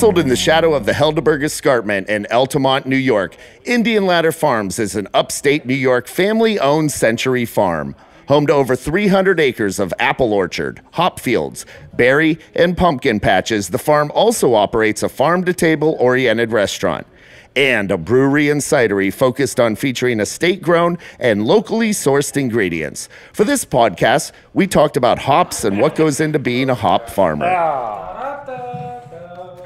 Nestled in the shadow of the Helderberg Escarpment in Altamont, New York, Indian Ladder Farms is an upstate New York family owned century farm. Home to over 300 acres of apple orchard, hop fields, berry, and pumpkin patches, the farm also operates a farm to table oriented restaurant and a brewery and cidery focused on featuring estate grown and locally sourced ingredients. For this podcast, we talked about hops and what goes into being a hop farmer. Ah.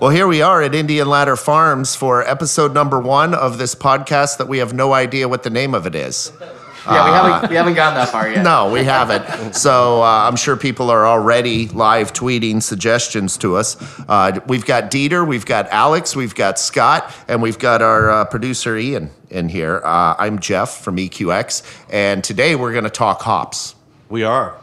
Well, here we are at Indian Ladder Farms for episode number one of this podcast that we have no idea what the name of it is. Yeah, we haven't we haven't gotten that far yet. No, we haven't. So uh, I'm sure people are already live tweeting suggestions to us. Uh, we've got Dieter, we've got Alex, we've got Scott, and we've got our uh, producer Ian in here. Uh, I'm Jeff from EQX, and today we're going to talk hops. We are.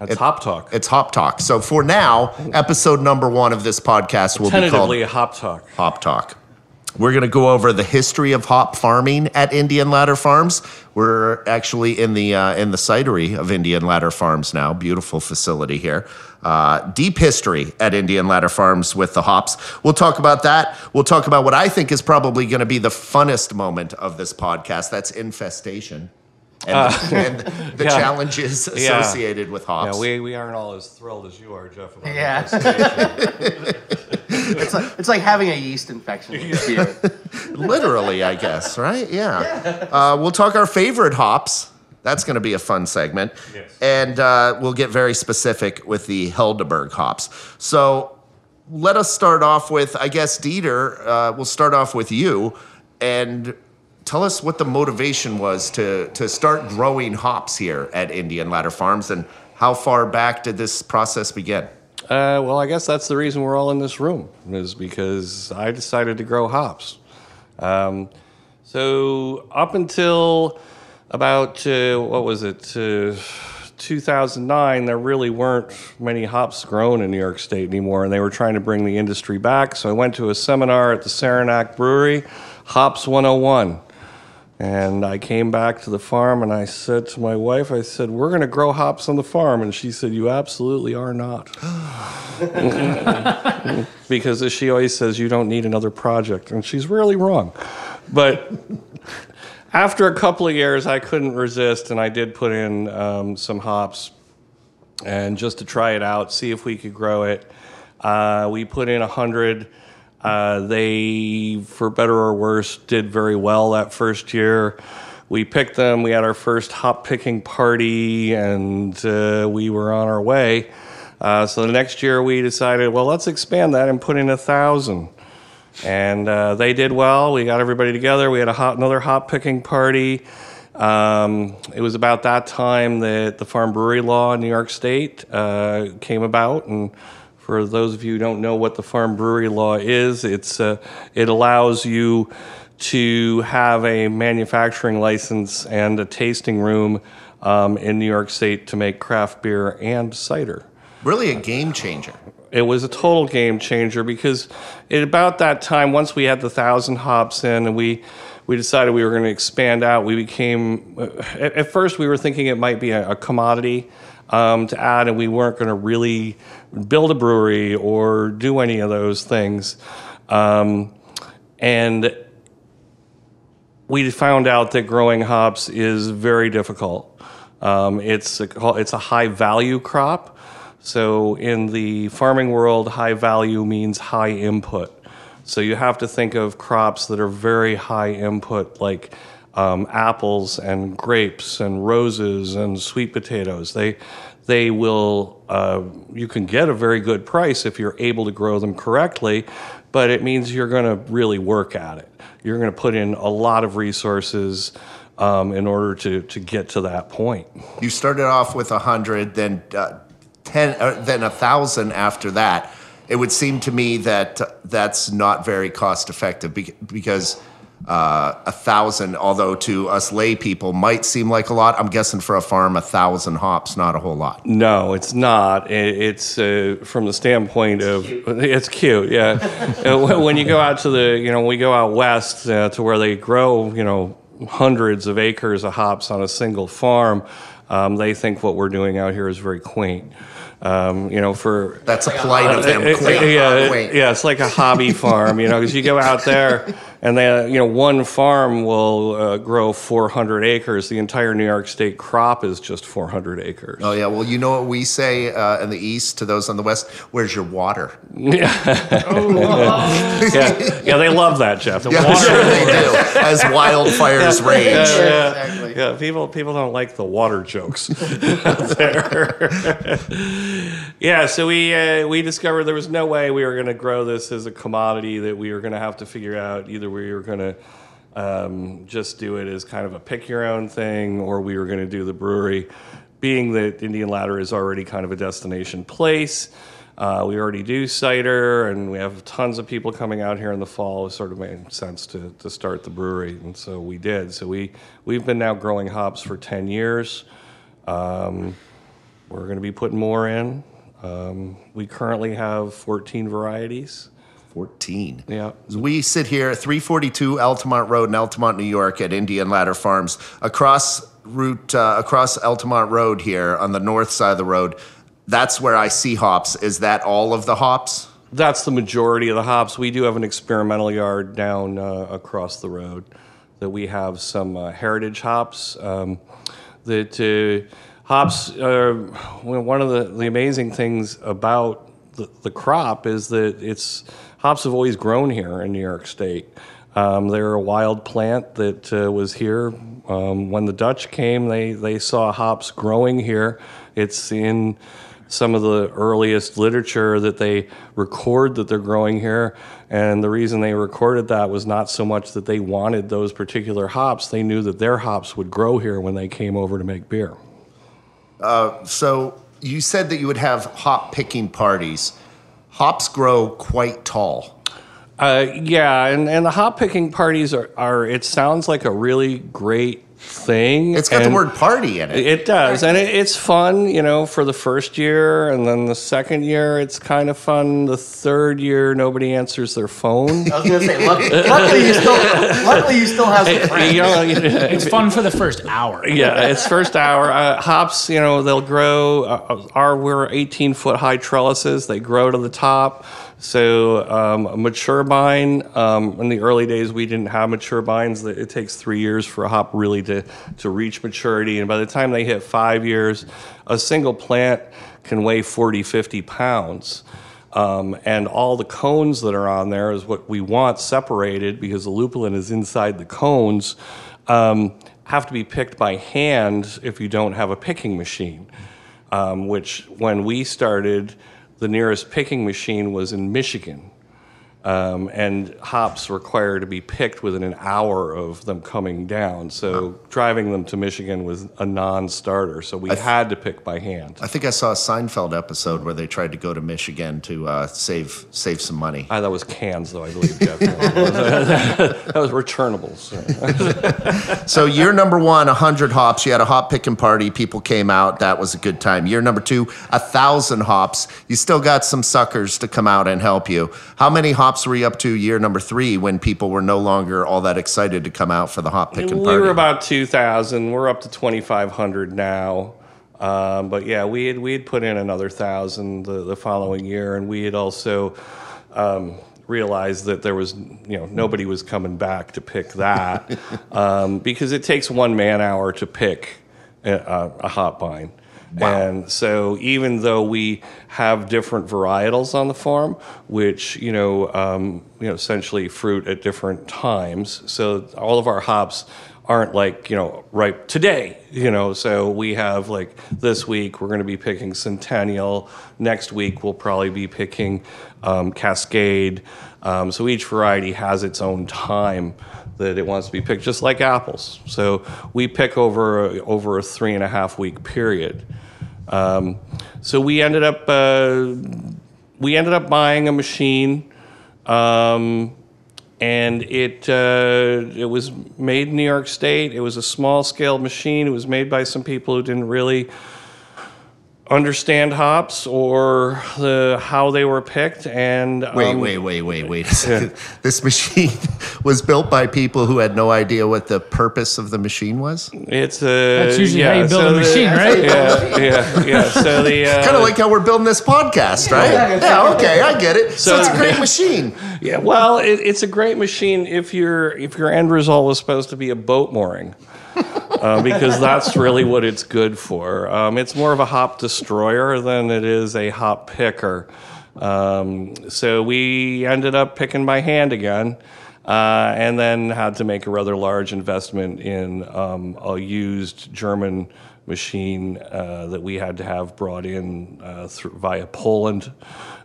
That's Hop Talk. It's Hop Talk. So for now, episode number one of this podcast will be called Hop Talk. Hop Talk. We're going to go over the history of hop farming at Indian Ladder Farms. We're actually in the uh, in the cidery of Indian Ladder Farms now. Beautiful facility here. Uh, deep history at Indian Ladder Farms with the hops. We'll talk about that. We'll talk about what I think is probably going to be the funnest moment of this podcast. That's infestation and, the, and the yeah. challenges Yeah. associated with hops. Yeah, we, we aren't all as thrilled as you are, Jeff. About Yeah. It's like it's like having a yeast infection. Here. Literally, I guess, right? Yeah. Uh, we'll talk our favorite hops. That's going to be a fun segment. Yes. And uh, we'll get very specific with the Helderberg hops. So let us start off with, I guess, Dieter, uh, we'll start off with you and tell us what the motivation was to, to start growing hops here at Indian Ladder Farms and how far back did this process begin? Uh, well, I guess that's the reason we're all in this room, is because I decided to grow hops. Um, so, up until about, uh, what was it, uh, 2009, there really weren't many hops grown in New York State anymore, and they were trying to bring the industry back. So, I went to a seminar at the Saranac Brewery, Hops 101. And I came back to the farm and I said to my wife, I said, We're going to grow hops on the farm. And she said, You absolutely are not. because as she always says, you don't need another project. And she's really wrong. But after a couple of years, I couldn't resist and I did put in um, some hops and just to try it out, see if we could grow it. Uh, we put in 100. Uh, they, for better or worse, did very well that first year. We picked them. We had our first hop picking party, and uh, we were on our way. Uh, so the next year, we decided, well, let's expand that and put in a thousand. And uh, they did well. We got everybody together. We had a hot, another hop picking party. Um, it was about that time that the farm brewery law in New York State uh, came about, and for those of you who don't know what the farm brewery law is, it's uh, it allows you to have a manufacturing license and a tasting room um, in New York State to make craft beer and cider Really a game changer. it was a total game changer because at about that time, once we had the thousand hops in and we we decided we were going to expand out, we became at, at first we were thinking it might be a, a commodity um, to add, and we weren't going to really build a brewery or do any of those things. Um, and we found out that growing hops is very difficult. Um, it's a, it's a high value crop. So in the farming world, high value means high input. So you have to think of crops that are very high input, like um, apples and grapes and roses and sweet potatoes. They they will uh, you can get a very good price if you're able to grow them correctly, but it means you're going to really work at it. You're going to put in a lot of resources um, in order to to get to that point. You started off with a hundred, then uh, ten, uh, then a thousand after that. It would seem to me that uh, that's not very cost effective because uh, a thousand, although to us lay people might seem like a lot, I'm guessing for a farm, a thousand hops, not a whole lot. No, it's not. It's uh, from the standpoint of it's cute. Yeah, Uh, when- when you go out to the, you know, we go out west uh, to where they grow, you know, hundreds of acres of hops on a single farm. Um, they think what we're doing out here is very quaint. Um, you know, for That's a plight of them. uh, Quaint, yeah, quaint. yeah, it's like a hobby farm, you know, because you go out there and they, you know, one farm will uh, grow 400 acres. The entire New York State crop is just 400 acres. Oh yeah, well you know what we say uh, in the east to those on the west. Where's your water? Yeah, yeah, they love that, Jeff. Yeah, I'm sure they do. As wildfires rage. Exactly. People people don't like the water jokes there. yeah, so we uh, we discovered there was no way we were going to grow this as a commodity that we were going to have to figure out either we were going to um, just do it as kind of a pick your own thing or we were going to do the brewery. Being that Indian Ladder is already kind of a destination place, uh, we already do cider, and we have tons of people coming out here in the fall. It sort of made sense to, to start the brewery, and so we did. So we we've been now growing hops for ten years. Um, we're going to be putting more in. Um, we currently have 14 varieties. 14. Yeah. We sit here at 342 Altamont Road in Altamont, New York at Indian Ladder Farms. Across route uh, across Altamont Road here on the north side of the road, that's where I see hops. Is that all of the hops? That's the majority of the hops. We do have an experimental yard down uh, across the road that we have some uh, heritage hops. Um, that uh, hops are one of the, the amazing things about the, the crop is that it's hops have always grown here in New York State. Um, they're a wild plant that uh, was here um, when the Dutch came. They they saw hops growing here. It's in some of the earliest literature that they record that they're growing here. And the reason they recorded that was not so much that they wanted those particular hops, they knew that their hops would grow here when they came over to make beer. So you said that you would have hop picking parties. Hops grow quite tall. Uh, yeah, and, and the hop picking parties are, are, it sounds like a really great thing. It's got and the word party in it. It does, and it, it's fun, you know, for the first year, and then the second year, it's kind of fun. The third year, nobody answers their phone. I was gonna say, luck, luckily you still, luckily you still have some friends. you know, It's fun for the first hour. yeah, it's first hour. Uh, hops, you know, they'll grow. Uh, our we're 18 foot high trellises. They grow to the top. So um, a mature vine. Um, in the early days, we didn't have mature vines. It it takes three years for a hop really to to reach maturity, and by the time they hit five years, a single plant can weigh 40, 50 pounds. Um, and all the cones that are on there is what we want separated because the lupulin is inside the cones. Um, have to be picked by hand if you don't have a picking machine. Um, which, when we started, the nearest picking machine was in Michigan. Um, and hops require to be picked within an hour of them coming down. So driving them to Michigan was a non-starter. So we had to pick by hand. I think I saw a Seinfeld episode where they tried to go to Michigan to uh, save save some money. Ah, that was cans, though, I believe, Jeff. that was returnables. So year number one, 100 hops. You had a hop picking party. People came out. That was a good time. Year number two, 1,000 hops. You still got some suckers to come out and help you. How many hops were you up to year number three when people were no longer all that excited to come out for the hop picking we party? We were about 2,000. We're up to 2,500 now. Um, but yeah, we had we had put in another thousand the, the following year, and we had also um, realized that there was you know nobody was coming back to pick that um, because it takes one man hour to pick a, a hop vine. And so, even though we have different varietals on the farm, which you know, um, you know, essentially fruit at different times, so all of our hops aren't like you know ripe today. You know, so we have like this week we're going to be picking Centennial. Next week we'll probably be picking um, Cascade. Um, so each variety has its own time that it wants to be picked, just like apples. So we pick over over a three and a half week period. Um, so we ended up uh, we ended up buying a machine, um, and it uh, it was made in New York State. It was a small scale machine. It was made by some people who didn't really understand hops or the how they were picked and Wait, um, wait, wait, wait, wait a second. This machine was built by people who had no idea what the purpose of the machine was. it's a That's usually how you build so a the- machine, right? yeah yeah yeah so the uh, Kind of like how we're building this podcast, right? Yeah, okay, I get it. So, So- it's a great machine. Yeah, well, it, it's a great machine if your if your end result was supposed to be a boat mooring, uh, because that's really what it's good for. Um, it's more of a hop destroyer than it is a hop picker. Um, so we ended up picking by hand again, uh, and then had to make a rather large investment in um, a used German machine uh, that we had to have brought in uh, through, via Poland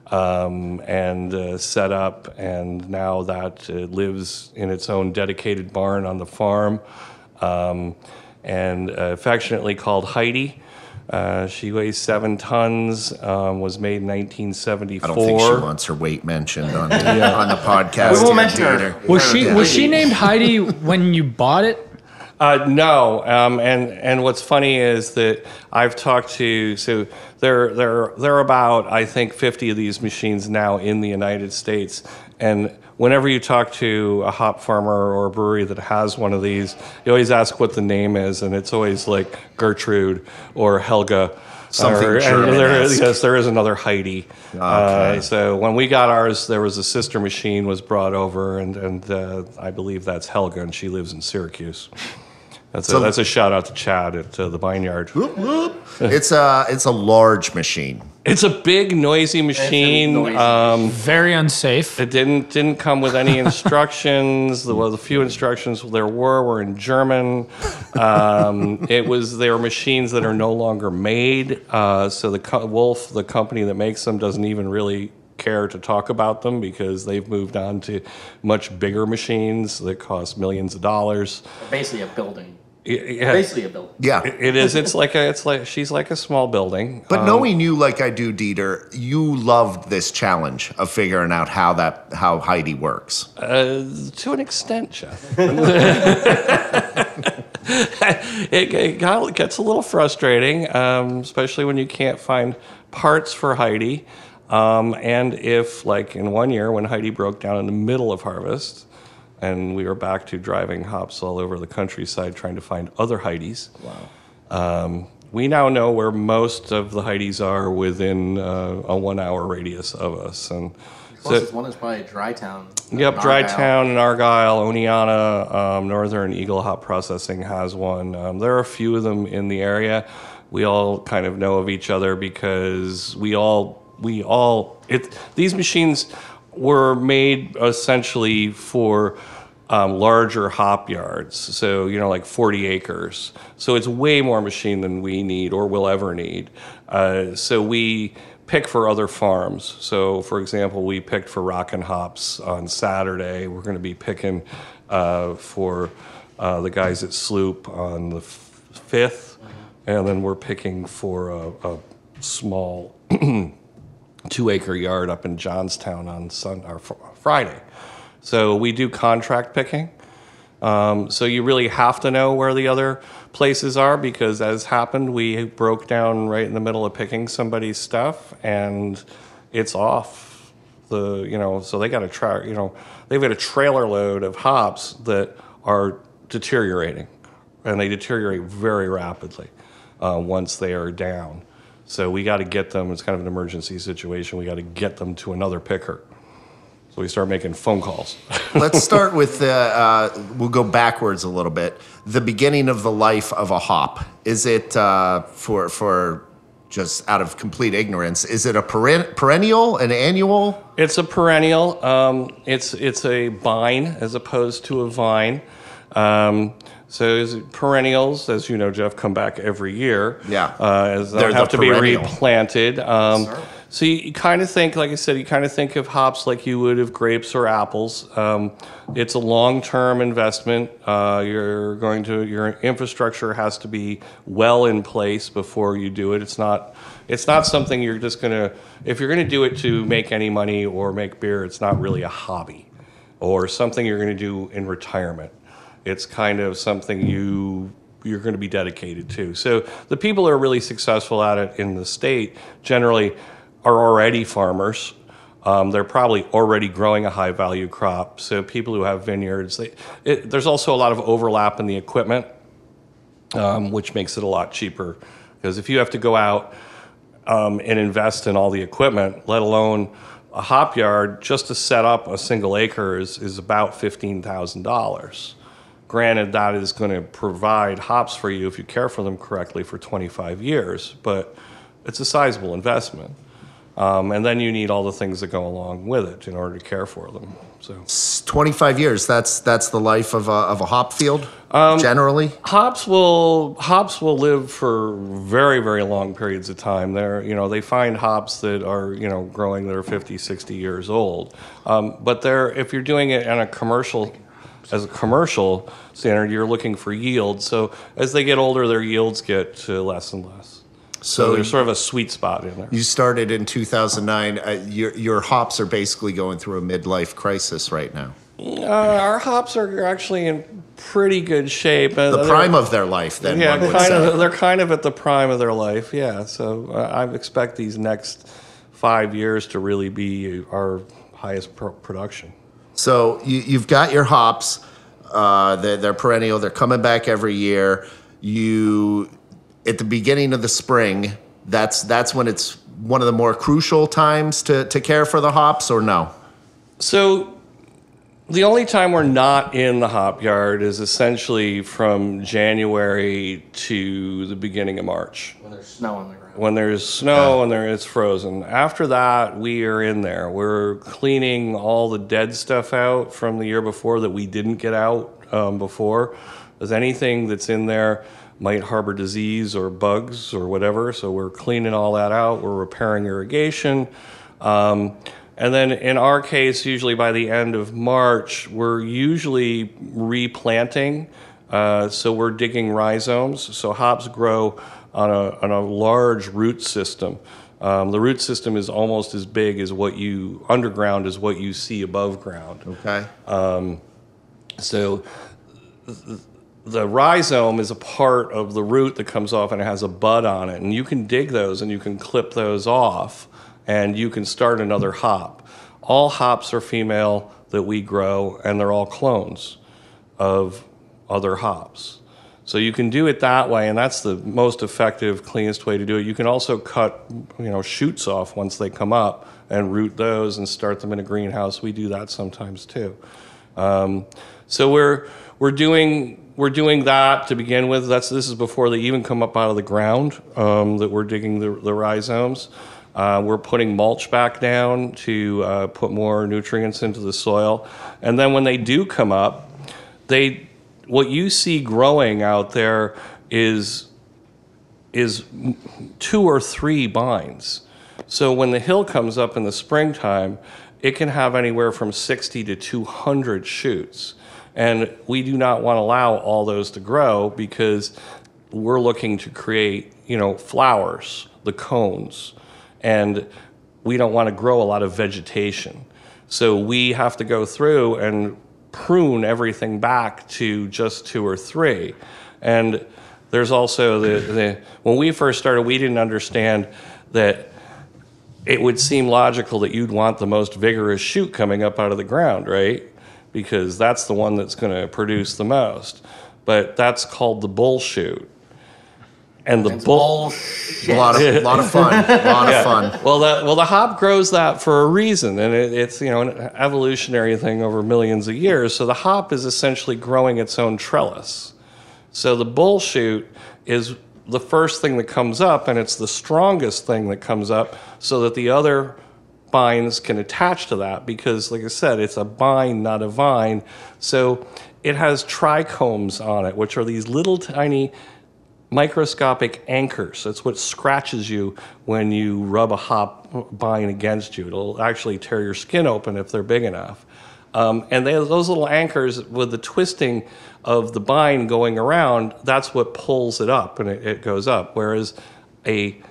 um, and uh, set up, and now that uh, lives in its own dedicated barn on the farm, um, and uh, affectionately called Heidi. Uh, she weighs seven tons. Um, was made in 1974. I don't think she wants her weight mentioned on the, on the podcast. We won't mention her. Dieter. Was she was she named Heidi when you bought it? Uh, no, um, and and what's funny is that I've talked to so there there there are about I think 50 of these machines now in the United States, and whenever you talk to a hop farmer or a brewery that has one of these, you always ask what the name is, and it's always like Gertrude or Helga. Something or- there, German-esque. yes, there is another Heidi. Uh, so when we got ours, there was a sister machine was brought over, and and uh, I believe that's Helga, and she lives in Syracuse. That's So- a, that's a shout out to Chad at uh, the Vineyard. It's a it's a large machine. It's a big noisy machine. noisy. Um, Very unsafe. it didn't didn't come with any instructions. the, well, the few instructions there were were in German. Um, it was they were machines that are no longer made. Uh, so the co- Wolf, the company that makes them, doesn't even really care to talk about them because they've moved on to much bigger machines that cost millions of dollars. Basically a building. Y- Yeah, Basically a building. Yeah. it is. It's like a. It's like she's like a small building. But knowing you like I do, Dieter, you loved this challenge of figuring out how that how Heidi works. Uh, to an extent, Jeff. it, it got, gets a little frustrating, um, especially when you can't find parts for Heidi. Um, and if, like in one year, when Heidi broke down in the middle of harvest, and we were back to driving hops all over the countryside trying to find other Heidis. Wow. Um, we now know where most of the Heidis are within uh, a one-hour radius of us, and so- Closest one is probably Dry Town. Yep, Dry Town and Argyle, Oneonta, um, Northern Eagle Hop Processing has one. Um, there are a few of them in the area. We all kind of know of each other because we all we all it. These machines were made essentially for um, larger hop yards, so you know like 40 acres. So it's way more machine than we need or will ever need. Uh, so we pick for other farms. So, for example, we picked for Rockin' Hops on Saturday. We're going to be picking uh, for uh, the guys at Sloop on the f- 5th. And then we're picking for a, a small two acre yard up in Johnstown on Sun, or fr- Friday. So we do contract picking. Um, so you really have to know where the other places are because, as happened, we broke down right in the middle of picking somebody's stuff, and it's off. The you know, so they got a tra- you know, they've got a trailer load of hops that are deteriorating, and they deteriorate very rapidly uh, once they are down. So we got to get them. It's kind of an emergency situation. We got to get them to another picker. So we start making phone calls. Let's start with the. Uh, we'll go backwards a little bit. The beginning of the life of a hop. Is it uh, for for just out of complete ignorance? Is it a peren- perennial, an annual? It's a perennial. Um, it's it's a bine as opposed to a vine. Um, so perennials, as you know, Jeff, come back every year. Yeah. uh, as they have the to be replanted. Um, so you, you kind of think, like I said, you kind of think of hops like you would of grapes or apples. Um, it's a long-term investment. Uh, you're going to your infrastructure has to be well in place before you do it. It's not it's not something you're just gonna if you're gonna do it to make any money or make beer. It's not really a hobby or something you're gonna do in retirement. It's kind of something you you're going to be dedicated to. So the people who are really successful at it in the state generally are already farmers. Um, they're probably already growing a high value crop. So people who have vineyards, they, it, there's also a lot of overlap in the equipment, um, which makes it a lot cheaper. Because if you have to go out um, and invest in all the equipment, let alone a hop yard, just to set up a single acre is, is about $15,000. Granted, that is going to provide hops for you if you care for them correctly for 25 years, but it's a sizable investment. Um, and then you need all the things that go along with it in order to care for them. So It's 25 years. That's that's the life of a, of a hop field Um, generally. hops will hops will live for very very long periods of time they're you know they find hops that are you know growing that are 50 60 years old um, but they're if you're doing it in a commercial as a commercial standard you're looking for yield so as they get older their yields get less and less so, So there's sort of a sweet spot in there You started in 2009. Uh, your your hops are basically going through a midlife crisis right now. uh, our hops are actually in pretty good shape Uh, The prime of their life, then yeah, one would kind say. of. They're kind of at the prime of their life. Yeah. So uh, I expect these next five years to really be our highest pro- production. So you, you've got your hops. Uh, they're, they're perennial. They're coming back every year. You at the beginning of the spring. That's that's when it's one of the more crucial times to, to care for the hops, or no? So the only time we're not in the hop yard is essentially from January to the beginning of March. When there's snow on the ground. when there's snow and there it's frozen. After that, we are in there. We're cleaning all the dead stuff out from the year before that we didn't get out um, before. There's anything that's in there might harbor disease or bugs or whatever. So we're cleaning all that out. We're repairing irrigation. Um, and then in our case, usually by the end of March, we're usually replanting. Uh, so we're digging rhizomes. So hops grow on a, on a large root system. Um, the root system is almost as big as what you underground as what you see above ground. Okay. So th- the rhizome is a part of the root that comes off and it has a bud on it. And you can dig those and you can clip those off and you can start another hop. All hops are female that we grow and they're all clones of other hops. So you can do it that way, and that's the most effective, cleanest way to do it. You can also cut, you know, shoots off once they come up and root those and start them in a greenhouse. We do that sometimes too. Um, so we're we're doing we're doing that to begin with. That's this is before they even come up out of the ground um, that we're digging the, the rhizomes. Uh, we're putting mulch back down to uh, put more nutrients into the soil, and then when they do come up, they what you see growing out there is is two or three bines. So when the hill comes up in the springtime, it can have anywhere from 60 to 200 shoots. And we do not want to allow all those to grow because we're looking to create, you know, flowers, the cones. And we don't want to grow a lot of vegetation. So we have to go through and prune everything back to just two or three. And there's also the, the when we first started, we didn't understand that it would seem logical that you'd want the most vigorous shoot coming up out of the ground, right? Because that's the one that's going to produce the most. But that's called the bull shoot. And the bull. A lot of lot of fun. A lot of fun. Well, the, well, the hop grows that for a reason, and it, it's you know an evolutionary thing over millions of years. So the hop is essentially growing its own trellis. So the bull shoot is the first thing that comes up, and it's the strongest thing that comes up, so that the other vines can attach to that. Because, like I said, it's a bine, not a vine. So it has trichomes on it, which are these little tiny microscopic anchors. That's what scratches you when you rub a hop vine against you. It'll actually tear your skin open if they're big enough. Um, and they, those little anchors, with the twisting of the vine going around, that's what pulls it up and it, it goes up. Whereas a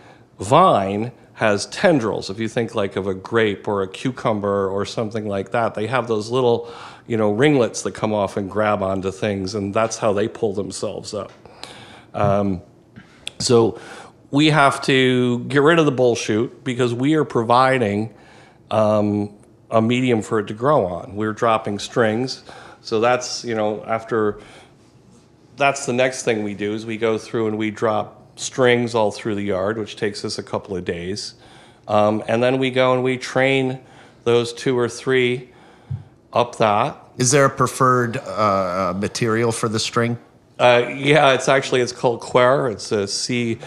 vine has tendrils. If you think like of a grape or a cucumber or something like that, they have those little, you know, ringlets that come off and grab onto things, and that's how they pull themselves up. Um, so we have to get rid of the bull shoot because we are providing um, a medium for it to grow on. We're dropping strings. So that's, you know, after that's the next thing we do is we go through and we drop strings all through the yard, which takes us a couple of days. Um, and then we go and we train those two or three up that. Is there a preferred uh, material for the string? Uh, yeah, it's actually it's called Coir. It's a C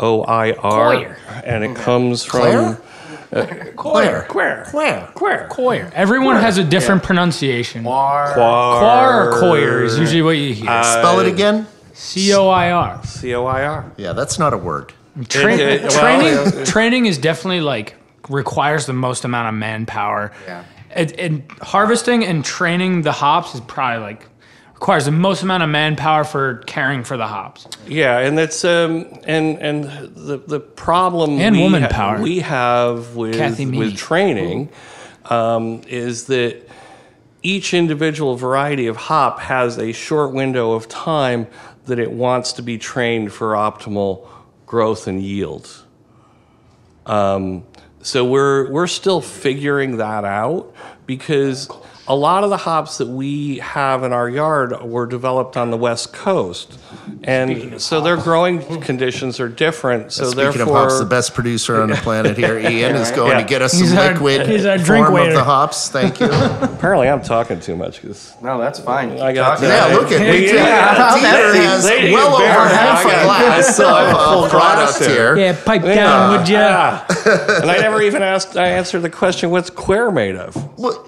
O I R, and it comes from Claire? Coir. Coir. Where? Coir. Coir. Everyone has a different pronunciation. Bar. Coir or coir is usually what you hear. Spell it again. C O I R. C O I R. Yeah, that's not a word. Tra- It- it- well, training yeah. training is definitely like requires the most amount of manpower. Yeah. And, and harvesting and training the hops is probably like requires the most amount of manpower for caring for the hops. Yeah, and it's um and and the the problem And we woman ha- power. we have with Kathy with Mead. training um, is that each individual variety of hop has a short window of time that it wants to be trained for optimal growth and yield. Um, so we're we're still figuring that out because a lot of the hops that we have in our yard were developed on the west coast, and so their growing conditions are different. So Speaking therefore, of hops, the best producer on the planet here, Ian, is going Yeah. to get us He's some our- liquid he's our drink form of the hops. Thank you. apparently I'm talking too much because No, that's fine. I got Keep that. talking. yeah, look at me. Yeah. Dieter has well over half I a got- glass I still a full of glass product here. here. Yeah, pipe down, would ya? and I never even asked. I answered the question, "What's queer made of?" What-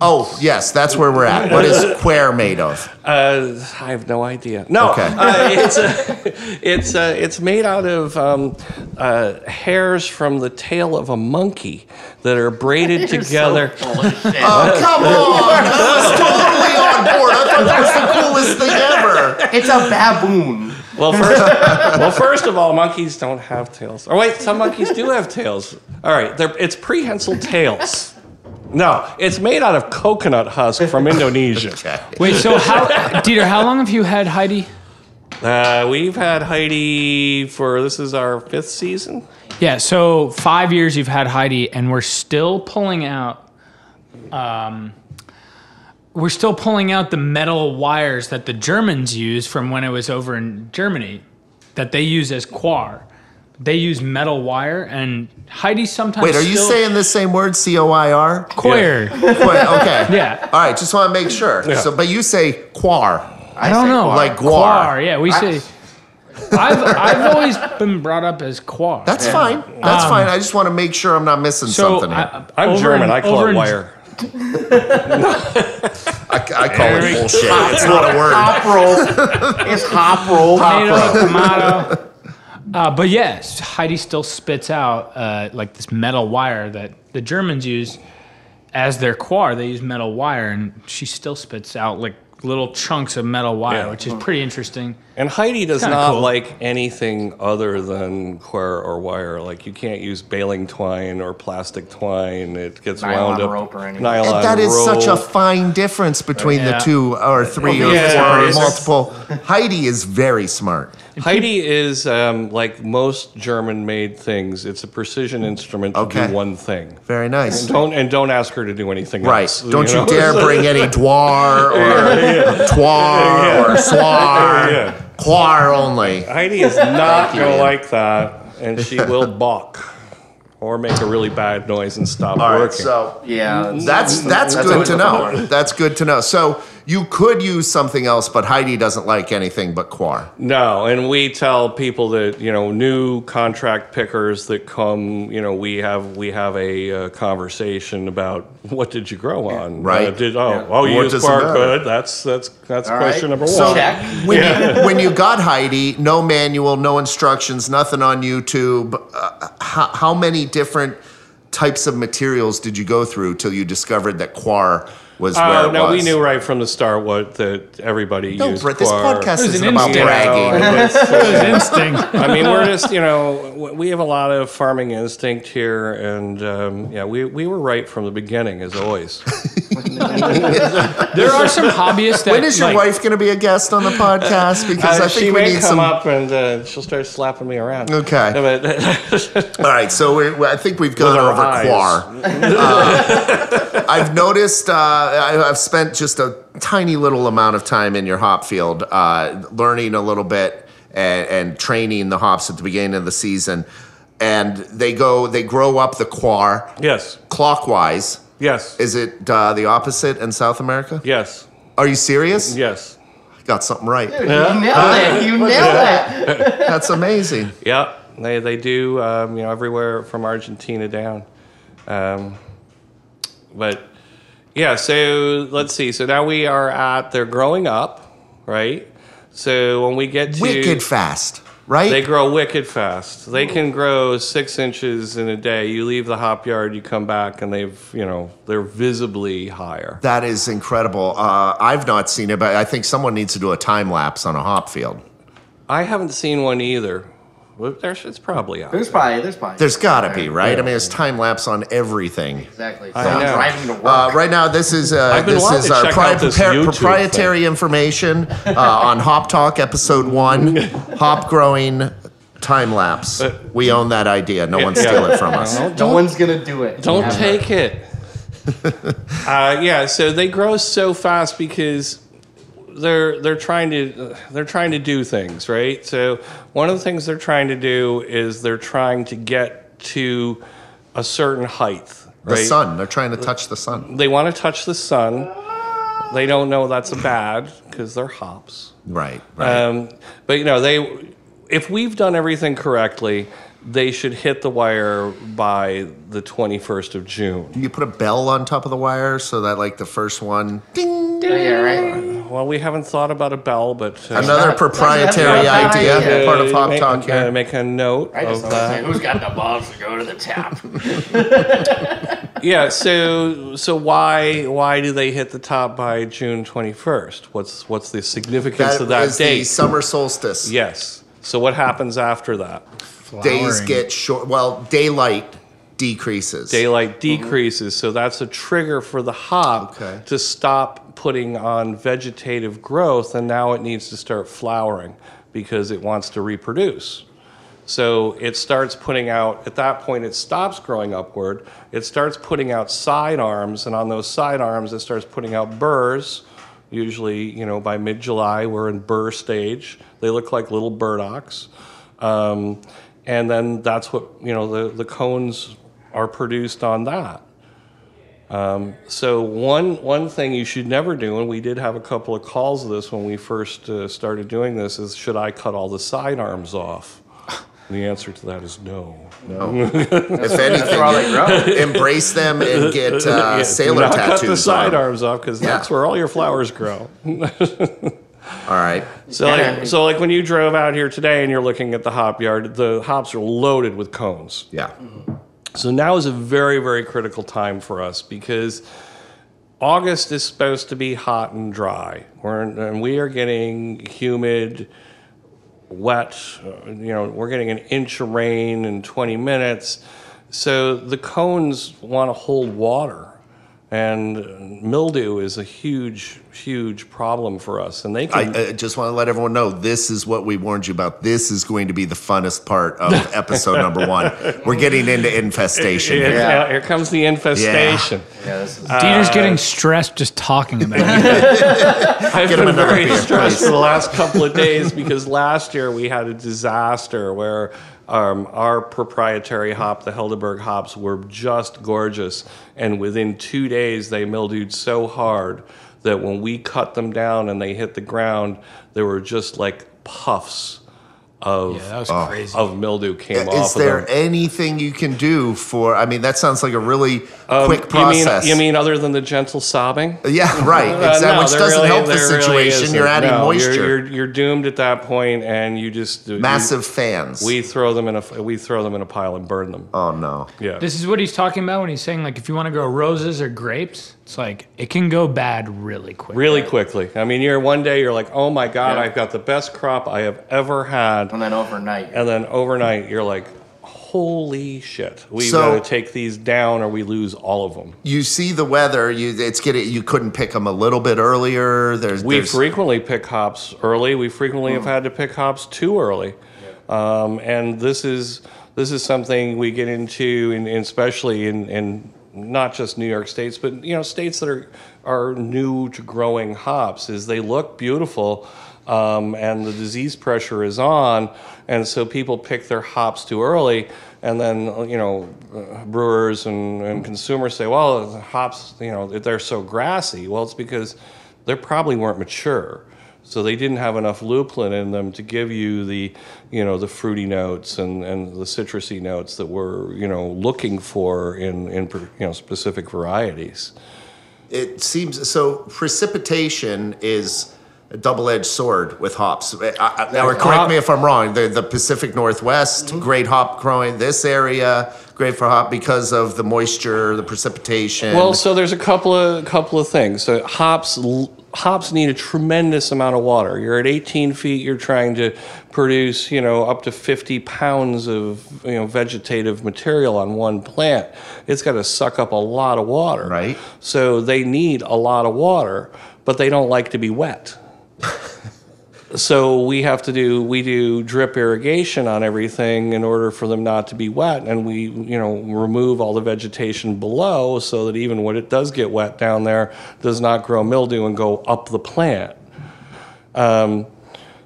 Oh, yes, that's where we're at. What is queer made of? Uh, I have no idea. No, Okay. uh, it's uh, it's uh, it's made out of um, uh, hairs from the tail of a monkey that are braided together. Oh, come on. I was totally on board. I thought that was the coolest thing ever. It's a baboon. Well, first, well, first of all, monkeys don't have tails. Oh wait, some monkeys do have tails. All right, they're, it's prehensile tails. No, it's made out of coconut husk from Indonesia. Okay. Wait, so how Dieter, how long have you had Heidi? Uh, we've had Heidi for this is our fifth season. Yeah, so five years you've had Heidi, and we're still pulling out. Um, we're still pulling out the metal wires that the Germans use from when it was over in Germany, that they use as quar. They use metal wire, and Heidi sometimes. Wait, are you still- saying the same word, C O I R? queer? Okay. Yeah. All right, just want to make sure. So, but you say quar. I don't say know, quar. Like guar. Quar, yeah, we say. I've I've always been brought up as quar. That's fine. That's fine. I just want to make sure I'm not missing Um, so something here. I, I'm over German. in- I call over it in- wire. I, I call it bullshit. It's not a word. Hop roll. It's hop roll. tomato, tomato. Uh, but yes, Heidi still spits out uh, like this metal wire that the Germans use as their quar. They use metal wire, and she still spits out like little chunks of metal wire, Yeah. which is pretty interesting. And Heidi does not cool. like anything other than queer or wire. Like you can't use baling twine or plastic twine. It gets Nylon wound up. rope or anything. Nylon That is such a fine difference between the Yeah. two or three or Yeah, four or multiple. Heidi is very smart. Heidi is um, like most German-made things. It's a precision instrument to Okay. do one thing. Very nice. Don't and don't ask her to do anything Right. else. Don't you, know? dare bring any dwar or twar or swar. Yeah. Quar only. Heidi is not you, gonna like that, and she will balk or make a really bad noise and stop All right, working. so Yeah. that's that's That's good to know. for. That's good to know. So you could use something else, but Heidi doesn't like anything but quar. No, and we tell people that you know new contract pickers that come, you know, we have we have a uh, conversation about what did you grow on? Right. Uh, did oh Yeah. oh you What use does it bark matter? good? That's that's that's All question right. number So one. Check. when you when you got Heidi, no manual, no instructions, nothing on YouTube. Uh, how, how many different types of materials did you go through till you discovered that quar was where Oh it no, we knew right from the start what that everybody No, used. Brett, this podcast isn't an about instinct. bragging. No, it's- It instinct. I mean, we're just, you know, we have a lot of farming instinct here, and um, yeah, we, we were right from the beginning, as always. There are some hobbyists that When is your like, wife going to be a guest on the podcast? Because Uh, I she think we may need come some. up and uh, she'll start slapping me around. Okay. But- All right, so we're, I think we've gone our over eyes. Quar. Uh, I've noticed. Uh, I, I've spent just a tiny little amount of time in your hop field, uh, learning a little bit and, and training the hops at the beginning of the season. And they go, they grow up the Quar yes, clockwise. yes, Is it uh, the opposite in South America? yes, Are you serious? yes. Got something right. You nailed it. You nailed it. That's amazing. Yeah, they they do. Um, you know, everywhere from Argentina down. Um, but yeah, so let's see. So now we are at they're growing up, right? So when we get to Wicked fast, right? They grow wicked fast. They can grow six inches in a day. You leave the hop yard, you come back, and they've, you know, they're visibly higher. That is incredible. Uh, I've not seen it, but I think someone needs to do a time lapse on a hop field. I haven't seen one either. Well, There's, it's probably out. There's probably, there's probably. There's got to be, right? I mean, there's time lapse on everything. Exactly. I So know. driving to work. Uh, right now, this is uh, I've been this wanting is to our check pri- out this prepar- YouTube proprietary information uh, on Hop Talk episode one, hop growing time lapse. We own that idea. No one Yeah. steal it from us. no one's gonna do it. Don't Ever. take it. uh, yeah, so they grow so fast because they're they're trying to they're trying to do things right. So one of the things they're trying to do is they're trying to get to a certain height. The sun. They're trying to touch the sun. They want to touch the sun. They don't know that's a bad because they're hops. Right. Right. Um, but you know, they if we've done everything correctly, they should hit the wire by the 21st of June. you put a bell on top of the wire so that, like, the first one, ding. Oh, yeah, right. Well, we haven't thought about a bell, but uh, Another not- proprietary that's not a idea, idea. part of Hop make, Talk uh, here. make a note I just of was saying, that. who's got the balls to go to the tap? Yeah. So, so why why do they hit the top by June 21st? What's what's the significance of That of that is the summer solstice. Yes. So what happens after that? Days get short. Well, daylight decreases. daylight decreases. So that's a trigger for the hop Okay. to stop putting on vegetative growth, and now it needs to start flowering because it wants to reproduce. So it starts putting out, at that point, it stops growing upward. It starts putting out side arms, and on those side arms, it starts putting out burrs. Usually, you know, by mid July, we're in burr stage. They look like little burdocks. Um, and then that's what, you know, the, the cones are produced on that. Um, so one one thing you should never do, and we did have a couple of calls of this when we first uh, started doing this, is should I cut all the side arms off? And the answer to that is no. No. if That's where all they anything, grow. embrace them and get uh, Yeah, sailor not tattoos cut the side arms off because that's where all your flowers grow. All right. So Yeah. like, so like when you drove out here today and you're looking at the hop yard, the hops are loaded with cones. Yeah. So now is a very, very critical time for us because August is supposed to be hot and dry. We're, and we are getting humid, wet. uh, You know, we're getting an inch of rain in 20 minutes. So the cones want to hold water. And mildew is a huge, huge problem for us. And they I can. uh, just want to let everyone know this is what we warned you about. This is going to be the funnest part of episode number one. We're getting into infestation. Here- here. Yeah. Here comes the infestation. Yeah, this is. Dieter's getting stressed just talking about it. I've Get been very beer, stressed please. for the last couple of days because last year we had a disaster where um, our proprietary hop, the Helderberg hops, were just gorgeous. And within two days, they mildewed so hard that when we cut them down and they hit the ground, there were just like puffs of, Yeah, that was crazy. of mildew came Is off there of them. anything you can do for? I mean, that sounds like a really Um, quick process. You mean, you mean other than the gentle sobbing? yeah, right. Uh, no, which doesn't really- help the there really situation. you're adding No, moisture. You're, you're, you're doomed at that point, and you just you- Massive fans. we throw them in a we throw them in a pile and burn them. oh no. Yeah. This is what he's talking about when he's saying like if you want to grow roses or grapes, It's like it can go bad really quick. really quickly. I mean, you're one day you're like, oh my god, Yeah. I've got the best crop I have ever had, And then overnight. and then overnight you're like, holy shit, we've So- got to take these down or we lose all of them. You see the weather. You it's getting. You couldn't pick them a little bit earlier. There's We there's, frequently pick hops early. We frequently have had to pick hops too early, um, and this is this is something we get into, in, in especially in, in not just New York states, but you know states that are are new to growing hops. Is they look beautiful, um, and the disease pressure is on, and so people pick their hops too early. And then, you know, uh, brewers and, and consumers say, well, hops, you know, they're so grassy. Well, it's because they probably weren't mature. So they didn't have enough lupulin in them to give you the, you know, the fruity notes and, and the citrusy notes that we're, you know, looking for in, in you know, specific varieties. it seems so. Precipitation is a double-edged sword with hops. I, I, now, correct Hop- me if I'm wrong. The, the Pacific Northwest, mm-hmm. great hop growing. This area, great for hop because of the moisture, the precipitation. Well, so there's a couple of couple of things. So hops l- hops need a tremendous amount of water. You're at 18 feet. You're trying to produce, you know, up to 50 pounds of you know vegetative material on one plant. It's got to suck up a lot of water. Right. So they need a lot of water, but they don't like to be wet. So we have to do we do drip irrigation on everything in order for them not to be wet, and we you know remove all the vegetation below so that even when it does get wet down there, does not grow mildew and go up the plant. Um,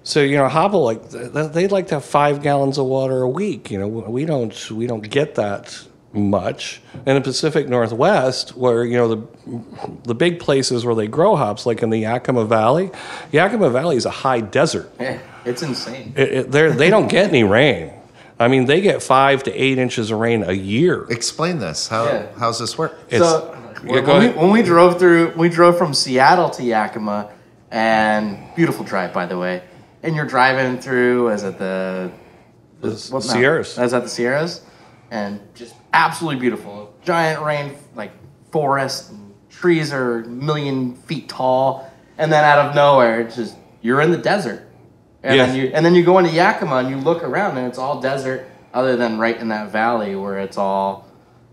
so you know, Hobble like they'd like to have five gallons of water a week. You know, we don't we don't get that much. In the Pacific Northwest, where you know the the big places where they grow hops, like in the Yakima Valley, Yakima Valley is a high desert. Yeah, it's insane. It, it, they're, don't get any rain. I mean, they get five to eight inches of rain a year. explain this. How Yeah. how's this work? It's, so Yeah, when, we, when we drove through, we drove from Seattle to Yakima, and beautiful drive, by the way. And you're driving through, is it the, the what mountain? Sierras. That's at the Sierras, and just absolutely beautiful. Giant rain, like forest, and trees are a million feet tall, and then out of nowhere, it's just you're in the desert. And Yeah. then you and then you go into Yakima and you look around and it's all desert, other than right in that valley where it's all,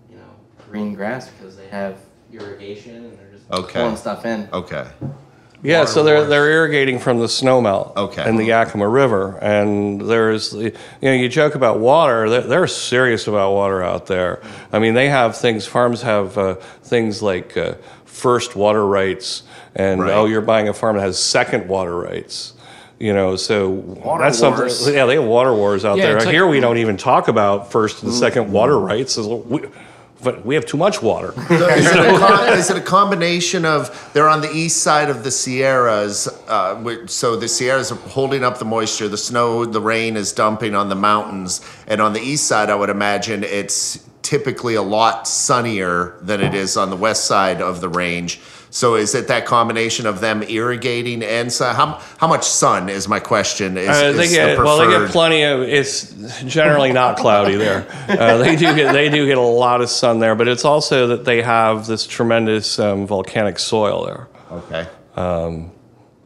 you know, green grass because they have irrigation and they're just Okay. pulling stuff in. Okay. Yeah, so they're, they're irrigating from the snowmelt Okay. in the Yakima River. And there's, you know, you joke about water. They're, they're serious about water out there. I mean, they have things, farms have uh, things like uh, first water rights, and Right. oh, you're buying a farm that has second water rights. You know, so Water that's wars. something. Yeah, they have water wars out Yeah, there. like- Here we don't even talk about first and second water rights. We, but we have too much water. Is, it a com- is it a combination of they're on the east side of the Sierras, uh, so the Sierras are holding up the moisture, the snow, the rain is dumping on the mountains, and on the east side, I would imagine it's typically a lot sunnier than it is on the west side of the range. So is it that combination of them irrigating and sun? How, how much sun is my question? Is, Uh, they is the get well. They get plenty of. It's generally not cloudy there. Uh, they do get they do get a lot of sun there, but it's also that they have this tremendous um, volcanic soil there. Okay.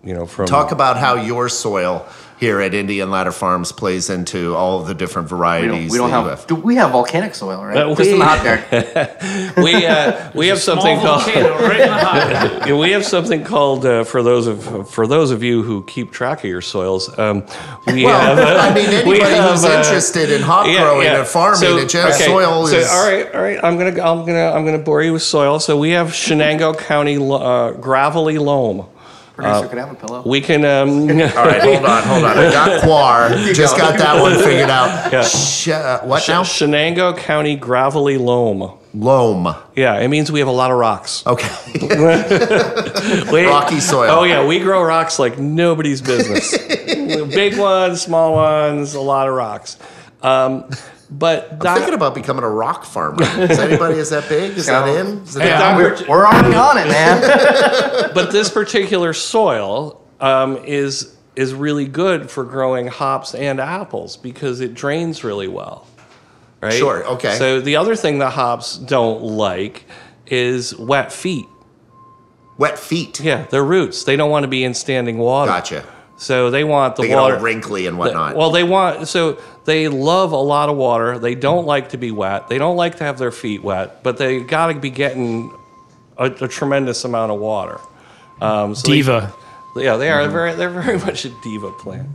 You know, from Talk about how your soil here at Indian Ladder Farms plays into all of the different We varieties. don't, we don't that you have, do we have volcanic soil, right? Uh, Just in we- the hot dirt. we uh, we have something called. right in the hot. Yeah, we have something called uh, for those of for those of you who keep track of your soils. Um, we Well, have. uh, I mean, we anybody have, who's uh, interested in hop growing and farming, So, it just okay, soil so, is. all right, all right. I'm gonna I'm gonna I'm gonna bore you with soil. So we have Chenango County uh, gravelly loam. Producer, could I have a pillow? We can. Um, All right, hold on, hold on. I got Quar. Just got that one figured out. Yeah. Sh- uh, what now? Chenango County gravelly loam. Loam. Yeah, it means we have a lot of rocks. Okay. We- Rocky soil. Oh yeah, we grow rocks like nobody's business. Big ones, small ones, a lot of rocks. Um, but I'm that, thinking about becoming a rock farmer. Is anybody is that big? Is that in? Is it Hey, We're, we're already on it, man. but this particular soil um, is is really good for growing hops and apples because it drains really well. Right. Sure, okay. So the other thing that hops don't like is wet feet. Wet feet. Yeah, their roots. They don't want to be in standing water. Gotcha. So they want the They get water all wrinkly and whatnot. Well, they want so they love a lot of water. They don't like to be wet. They don't like to have their feet wet, but they got to be getting a, a tremendous amount of water. Um, so they- Diva. yeah, they are very. They're very much a diva plant.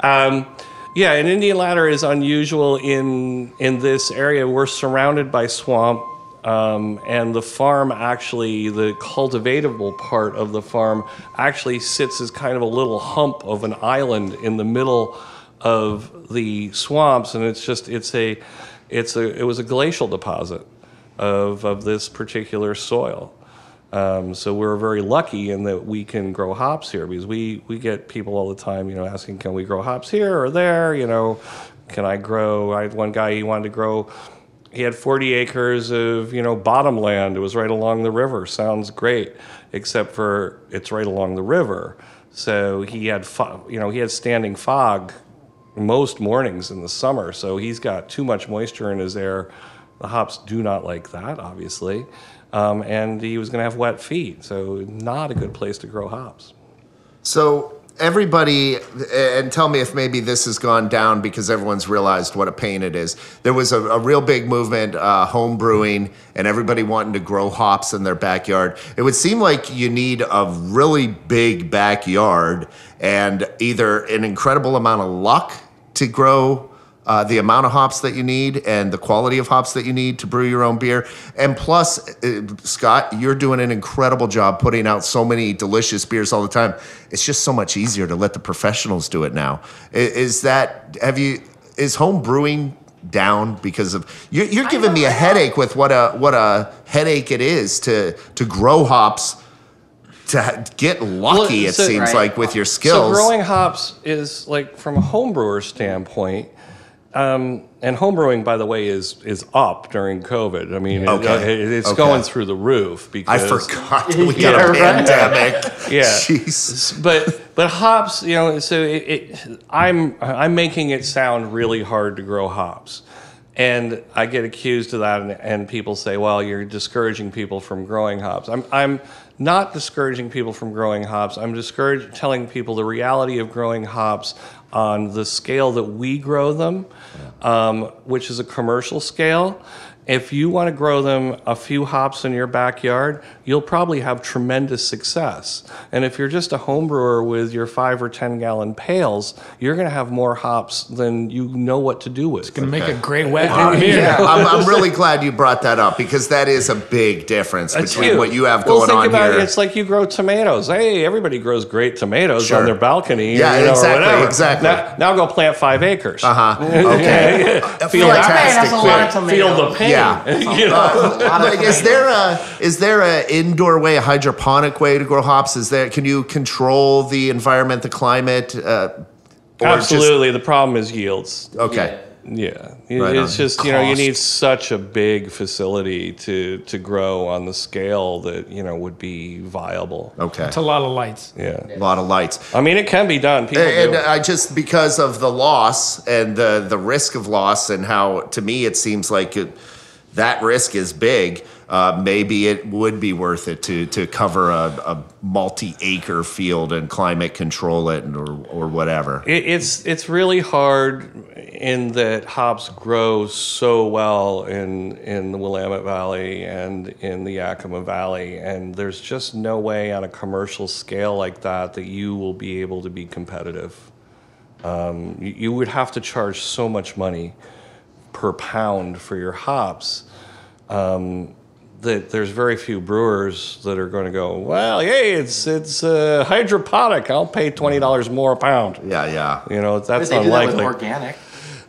um, yeah, an Indian ladder is unusual in in this area. We're surrounded by swamp, um, and the farm actually, the cultivatable part of the farm actually sits as kind of a little hump of an island in the middle of the swamps, and it's just it's a it's a it was a glacial deposit of of this particular soil. Um, so we're very lucky in that we can grow hops here because we, we get people all the time, you know, asking, can we grow hops here or there? You know, can I grow? I had one guy, he wanted to grow, he had 40 acres of, you know, bottom land It was right along the river. Sounds great, except for it's right along the river. So he had, fo- you know, he had standing fog most mornings in the summer. So he's got too much moisture in his air. The hops do not like that, obviously. Um, and he was going to have wet feet. So not a good place to grow hops. So everybody, and tell me if maybe this has gone down because everyone's realized what a pain it is. There was a, a real big movement, uh, home brewing, and everybody wanting to grow hops in their backyard. It would seem like you need a really big backyard and either an incredible amount of luck to grow. Uh, the amount of hops that you need and the quality of hops that you need to brew your own beer. And plus, uh, Scott, you're doing an incredible job putting out so many delicious beers all the time. It's just so much easier to let the professionals do it now. Is that, have you, is home brewing down because of, you're, you're giving me a headache with what a, what a headache it is to, to grow hops. To get lucky, Well, it seems Right. like, with your skills So growing hops is like from a home brewer standpoint. Um, and homebrewing, by the way, is is up during COVID. I mean, Okay. it- it's Okay. going through the roof because I because forgot we got Yeah, a right. pandemic. Yeah. Jeez. but but hops, you know, so it, it, I'm I'm making it sound really hard to grow hops, and I get accused of that, and, and people say, well, you're discouraging people from growing hops. I'm I'm not discouraging people from growing hops. I'm discouraging telling people the reality of growing hops on the scale that we grow them, um, which is a commercial scale. If you want to grow them a few hops in your backyard, you'll probably have tremendous success. And if you're just a home brewer with your five or 10 gallon pails, you're going to have more hops than you know what to do with. It's Gonna make a great wet beer. Yeah, I'm, I'm really glad you brought that up because that is a big difference That's between huge. what you have well, going think on about here. It. It's like you grow tomatoes. Hey, everybody grows great tomatoes Sure. on their balcony. Yeah, you know, exactly, Or whatever. exactly. Now, now go plant five acres. uh huh. Okay. Feel Like, that. man, that's a lot of Feel the pain. Yeah. you know? A lot of Like, is there a is there a indoor way, a hydroponic way to grow hops? Is there? Can you control the environment, the climate? Uh, or just- Absolutely. the problem is yields. okay. Yeah, It- Right it's on. just you know you need such a big facility to to grow on the scale that you know would be viable. Okay. It's a lot of lights. Yeah, A lot of lights. I mean it can be done. People And do. it. I just because of the loss and the the risk of loss and how to me it seems like it, that risk is big. Uh, maybe it would be worth it to to cover a, a multi acre field and climate control it and, or or whatever. It, it's it's really hard in that hops grow so well in in the Willamette Valley and in the Yakima Valley, and there's just no way on a commercial scale like that that you will be able to be competitive. Um, you, you would have to charge so much money per pound for your hops um, that there's very few brewers that are going to go. Well, hey, it's it's uh, hydroponic. I'll pay twenty dollars more a pound. Yeah, yeah. You know, that's They do that with unlikely. organic.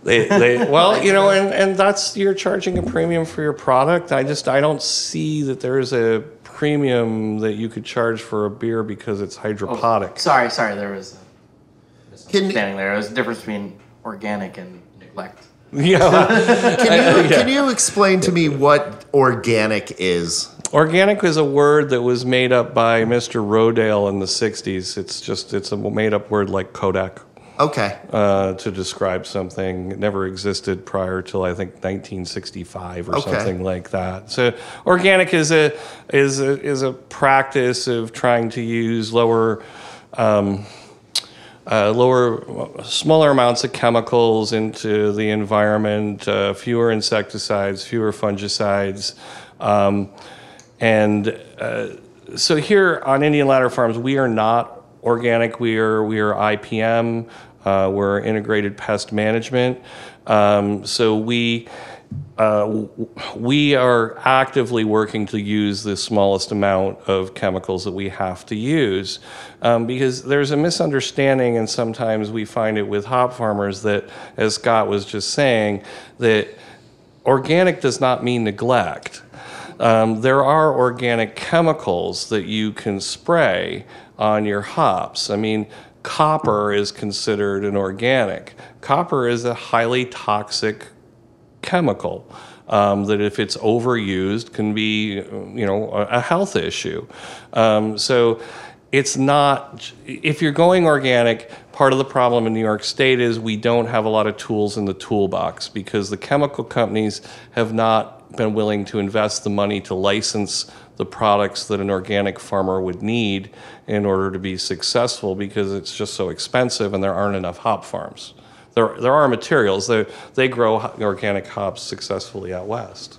They, they, well, you know, and, and that's you're charging a premium for your product. I just I don't see that there's a premium that you could charge for a beer because it's hydroponic. Sorry, sorry, there was a Can misunderstanding there. There was a difference between organic and neglect. Yeah, can you can you explain to me what organic is? organic is a word that was made up by Mr. Rodale in the '60s. It's just it's a made up word like Kodak. Okay. uh, to describe something. It never existed prior till I think 1965 or Okay. something like that. So organic is a is a is a practice of trying to use lower. Um, uh, lower, smaller amounts of chemicals into the environment, uh, fewer insecticides, fewer fungicides, um, and uh, so here on Indian Ladder Farms, we are not organic. We are we are IPM. Uh, we're integrated pest management. Um, so we uh, we are actively working to use the smallest amount of chemicals that we have to use um, because there's a misunderstanding, and sometimes we find it with hop farmers that, as Scott was just saying, that organic does not mean neglect. Um, there are organic chemicals that you can spray on your hops. I mean, copper is considered an organic. Copper is a highly toxic chemical um, that if it's overused can be you know a, health issue. Um, so it's not if you're going organic part of the problem in new york state is we don't have a lot of tools in the toolbox because the chemical companies have not been willing to invest the money to license the products that an organic farmer would need in order to be successful because it's just so expensive and there aren't enough hop farms there, there are materials. They, they grow organic hops successfully out west.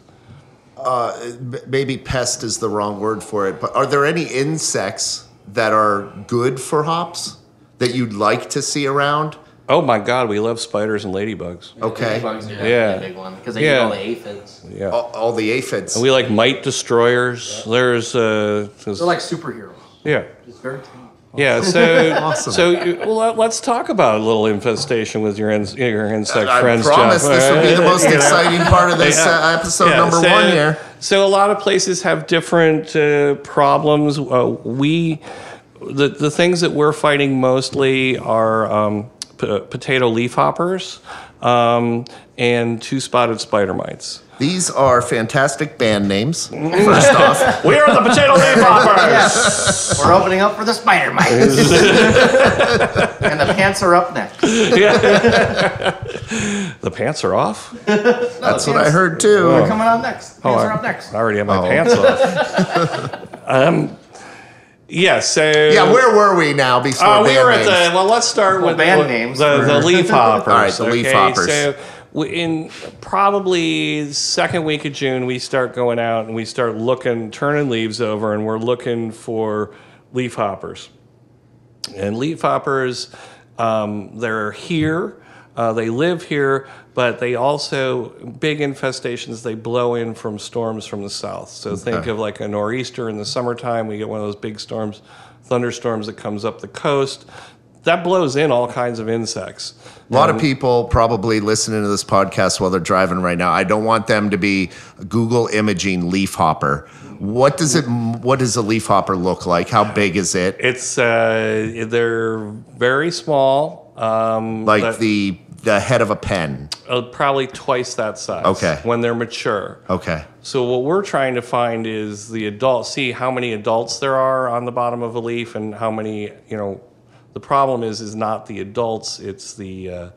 B- Maybe pest is the wrong word for it, but are there any insects that are good for hops that you'd like to see around? Oh my God, we love spiders and ladybugs. Okay. Ladybugs are Yeah. a big one because they Yeah. eat all the aphids. Yeah. All, all the aphids. And we like mite destroyers. There's, uh, there's- They're like superheroes. yeah. Just very tame. Yeah, so Awesome. so well, let- let's talk about a little infestation with your ins, your insect I friends. promise Jeff. this will be the most You exciting part of this Yeah. uh, episode Yeah, number so- one here. So a lot of places have different uh, problems. Uh, we, the the things that we're fighting mostly are um, p- potato leafhoppers um, and two spotted spider mites. These are fantastic band names. First off, We are the potato leafhoppers. We're opening up for the spider mites. and the pants are up next. the pants are off. that's what I heard too. They're coming on next. Pants are up next. I already have my Oh. pants off. um, yeah. So Yeah, where were we now before Uh, we band were at names? the well. Let's start Well, with band the, names The, the leaf hoppers. All right, the leaf hoppers. So we- in probably second week of June, we start going out and we start looking, turning leaves over, and we're looking for leaf hoppers. And leaf hoppers, um, they're here. Uh, they live here, but they also big infestations. They blow in from storms from the south. So think of like a nor'easter in the summertime. We get one of those big storms, thunderstorms that comes up the coast. That blows in all kinds of insects. A lot of people probably listening to this podcast while they're driving right now. I don't want them to be Google imaging leaf hopper. What does it? What does a leaf hopper look like? How big is it? It's uh, they're very small. Um, Like the the head of a pen. uh, probably twice that size. Okay. When they're mature. Okay. So what we're trying to find is the adult. See how many adults there are on the bottom of a leaf, and how many. You know, the problem is is not the adults. It's the, uh,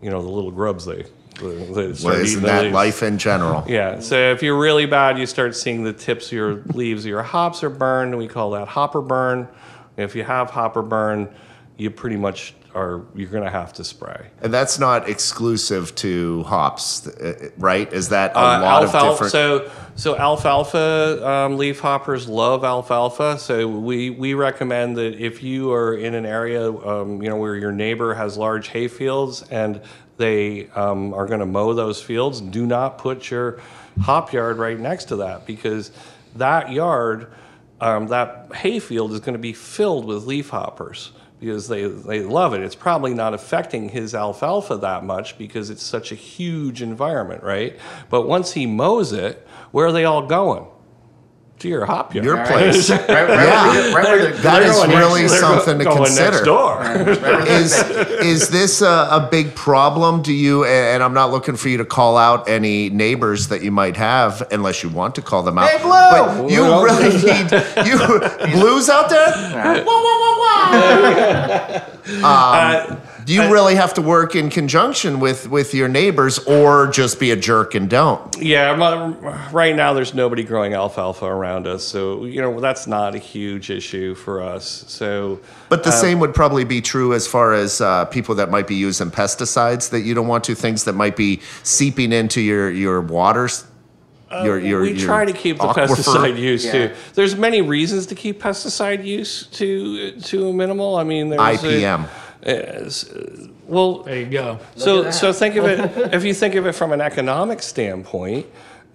you know, the little grubs they. they Well, isn't that leaves. life in general? Yeah. So if you're really bad, you start seeing the tips of your leaves your hops are burned, and we call that hopper burn. If you have hopper burn, you pretty much are you're going to have to spray. And that's not exclusive to hops, uh, right? Is that a Uh, lot of alfalfa. different? So so alfalfa um, leaf hoppers love alfalfa. So we we recommend that if you are in an area, um, you know, where your neighbor has large hay fields and they um, are going to mow those fields, do not put your hop yard right next to that because that yard, um, that hay field is going to be filled with leaf hoppers because they, they love it. It's probably not affecting his alfalfa that much because it's such a huge environment, right? But once he mows it, where are they all going? To your hop yard. Your place. Right, right, Yeah. where the- right That is going really next- something to going consider. Next door. right where the- is is this a, a big problem? Do you? And I'm not looking for you to call out any neighbors that you might have, unless you want to call them out. Hey, Blue! But you Well, really need you blues out there. Wah, wah, wah, wah. Uh, Do you really have to work in conjunction with with your neighbors, or just be a jerk and don't? Yeah, right now there's nobody growing alfalfa around us, so you know that's not a huge issue for us. So, But the same would probably be true as far as uh, people that might be using pesticides that you don't want to, things that might be seeping into your your waters. Your, your, we your try to keep the aquifer. pesticide use Yeah. too. There's many reasons to keep pesticide use to to a minimal. I mean, there's a- IPM. is, uh, well, There you go. So, so think of it. if you think of it from an economic standpoint,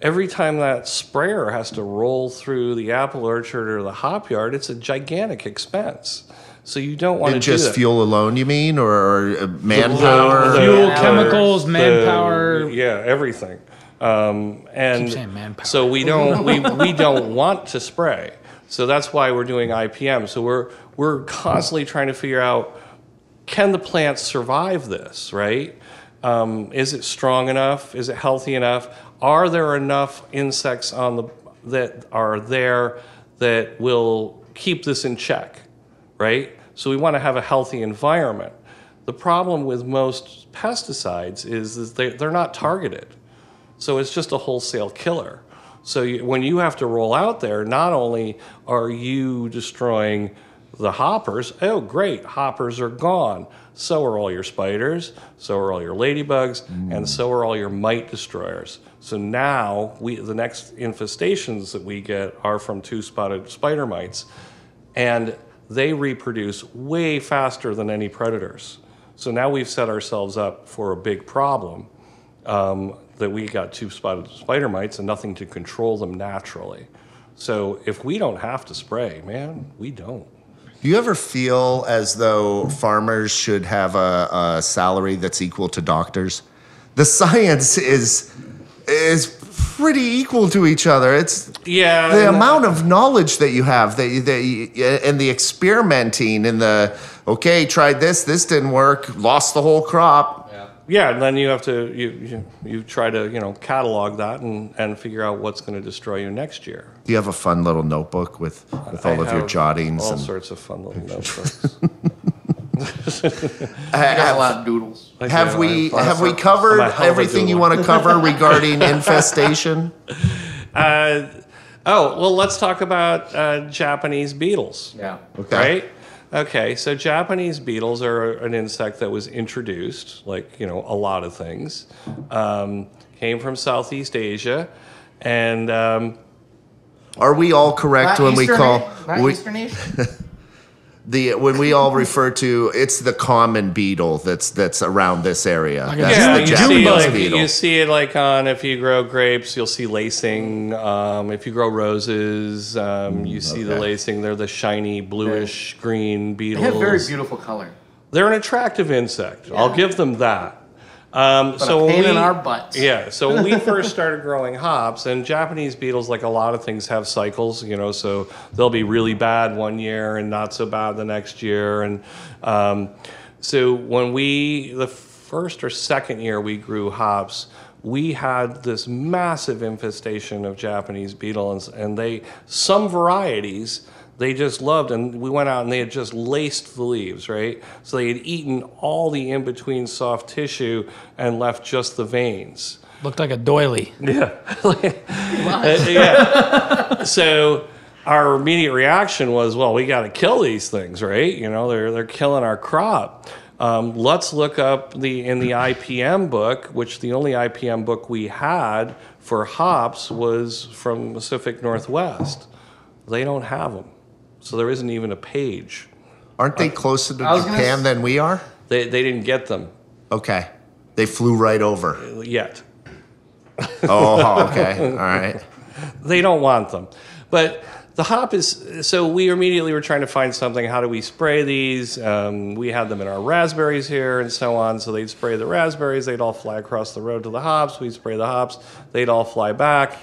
every time that sprayer has to roll through the apple orchard or the hop yard, it's a gigantic expense. So you don't want to And do just that. fuel alone, you mean, or, or uh, manpower? The- Fuel, the- chemicals, the- manpower. yeah, everything. Um, and Keep saying manpower. so we don't we, we don't want to spray. So that's why we're doing IPM. So we're we're constantly trying to figure out can the plant survive this, right? Um, is it strong enough? Is it healthy enough? Are there enough insects on the that are there that will keep this in check, right? So we want to have a healthy environment. The problem with most pesticides is, is they, they're not targeted. So it's just a wholesale killer. So you, when you have to roll out there, not only are you destroying the hoppers, oh, great, hoppers are gone. So are all your spiders, so are all your ladybugs, and so are all your mite destroyers. So now we, the next infestations that we get are from two spotted spider mites, and they reproduce way faster than any predators. So now we've set ourselves up for a big problem um, that we got two spotted spider mites and nothing to control them naturally. So if we don't have to spray, man, we don't. Do you ever feel as though farmers should have a, a salary that's equal to doctors? The science is is pretty equal to each other. It's Yeah. the uh, amount of knowledge that you have that you, that you, uh, and the experimenting and the okay tried this this didn't work lost the whole crop Yeah, and then you have to you you, you try to you know catalog that and, and figure out what's going to destroy you next year. do you have a fun little notebook with with all I of your have jottings all and sorts of fun little notebooks. I got a lot of doodles. Like, have yeah, we I'm- have we covered a hell of a everything you want to cover regarding infestation Uh, oh well, let's talk about uh, Japanese beetles. Yeah. okay Right? Okay, so Japanese beetles are an insect that was introduced, like, you know, a lot of things. Um, came from Southeast Asia. And um, are we all correct Not when we call not we, Eastern Asian. the when we all refer to it's the common beetle that's that's around this area. That's yeah, the you see, like, beetle. you see it like on if you grow grapes, you'll see lacing. Um, if you grow roses, um, you see the lacing. They're the shiny bluish green beetles. They beetles. have very beautiful color. They're an attractive insect. I'll give them that. Um, so pain in our butts. Yeah. So when we first started growing hops, and Japanese beetles, like a lot of things, have cycles. You know, so they'll be really bad one year and not so bad the next year. And um, so when we the first or second year we grew hops, we had this massive infestation of Japanese beetles, and they some varieties they just loved and we went out and they had just laced the leaves right? So they had eaten all the in between soft tissue and left just the veins. Looked like a doily. yeah. Uh, yeah. So our immediate reaction was well we got to kill these things right? You know they're they're killing our crop. Um, let's look up the in the IPM book, which the only IPM book we had for hops was from Pacific Northwest. They don't have them, so there isn't even a page. Aren't they closer to I was gonna Japan s- than we are? They they didn't get them Okay. They flew right over. yet. Oh, okay. All right. they don't want them. But the hop is so we immediately were trying to find something. How do we spray these? Um, we had them in our raspberries here and so on. So they'd spray the raspberries, they'd all fly across the road to the hops. We'd spray the hops, they'd all fly back.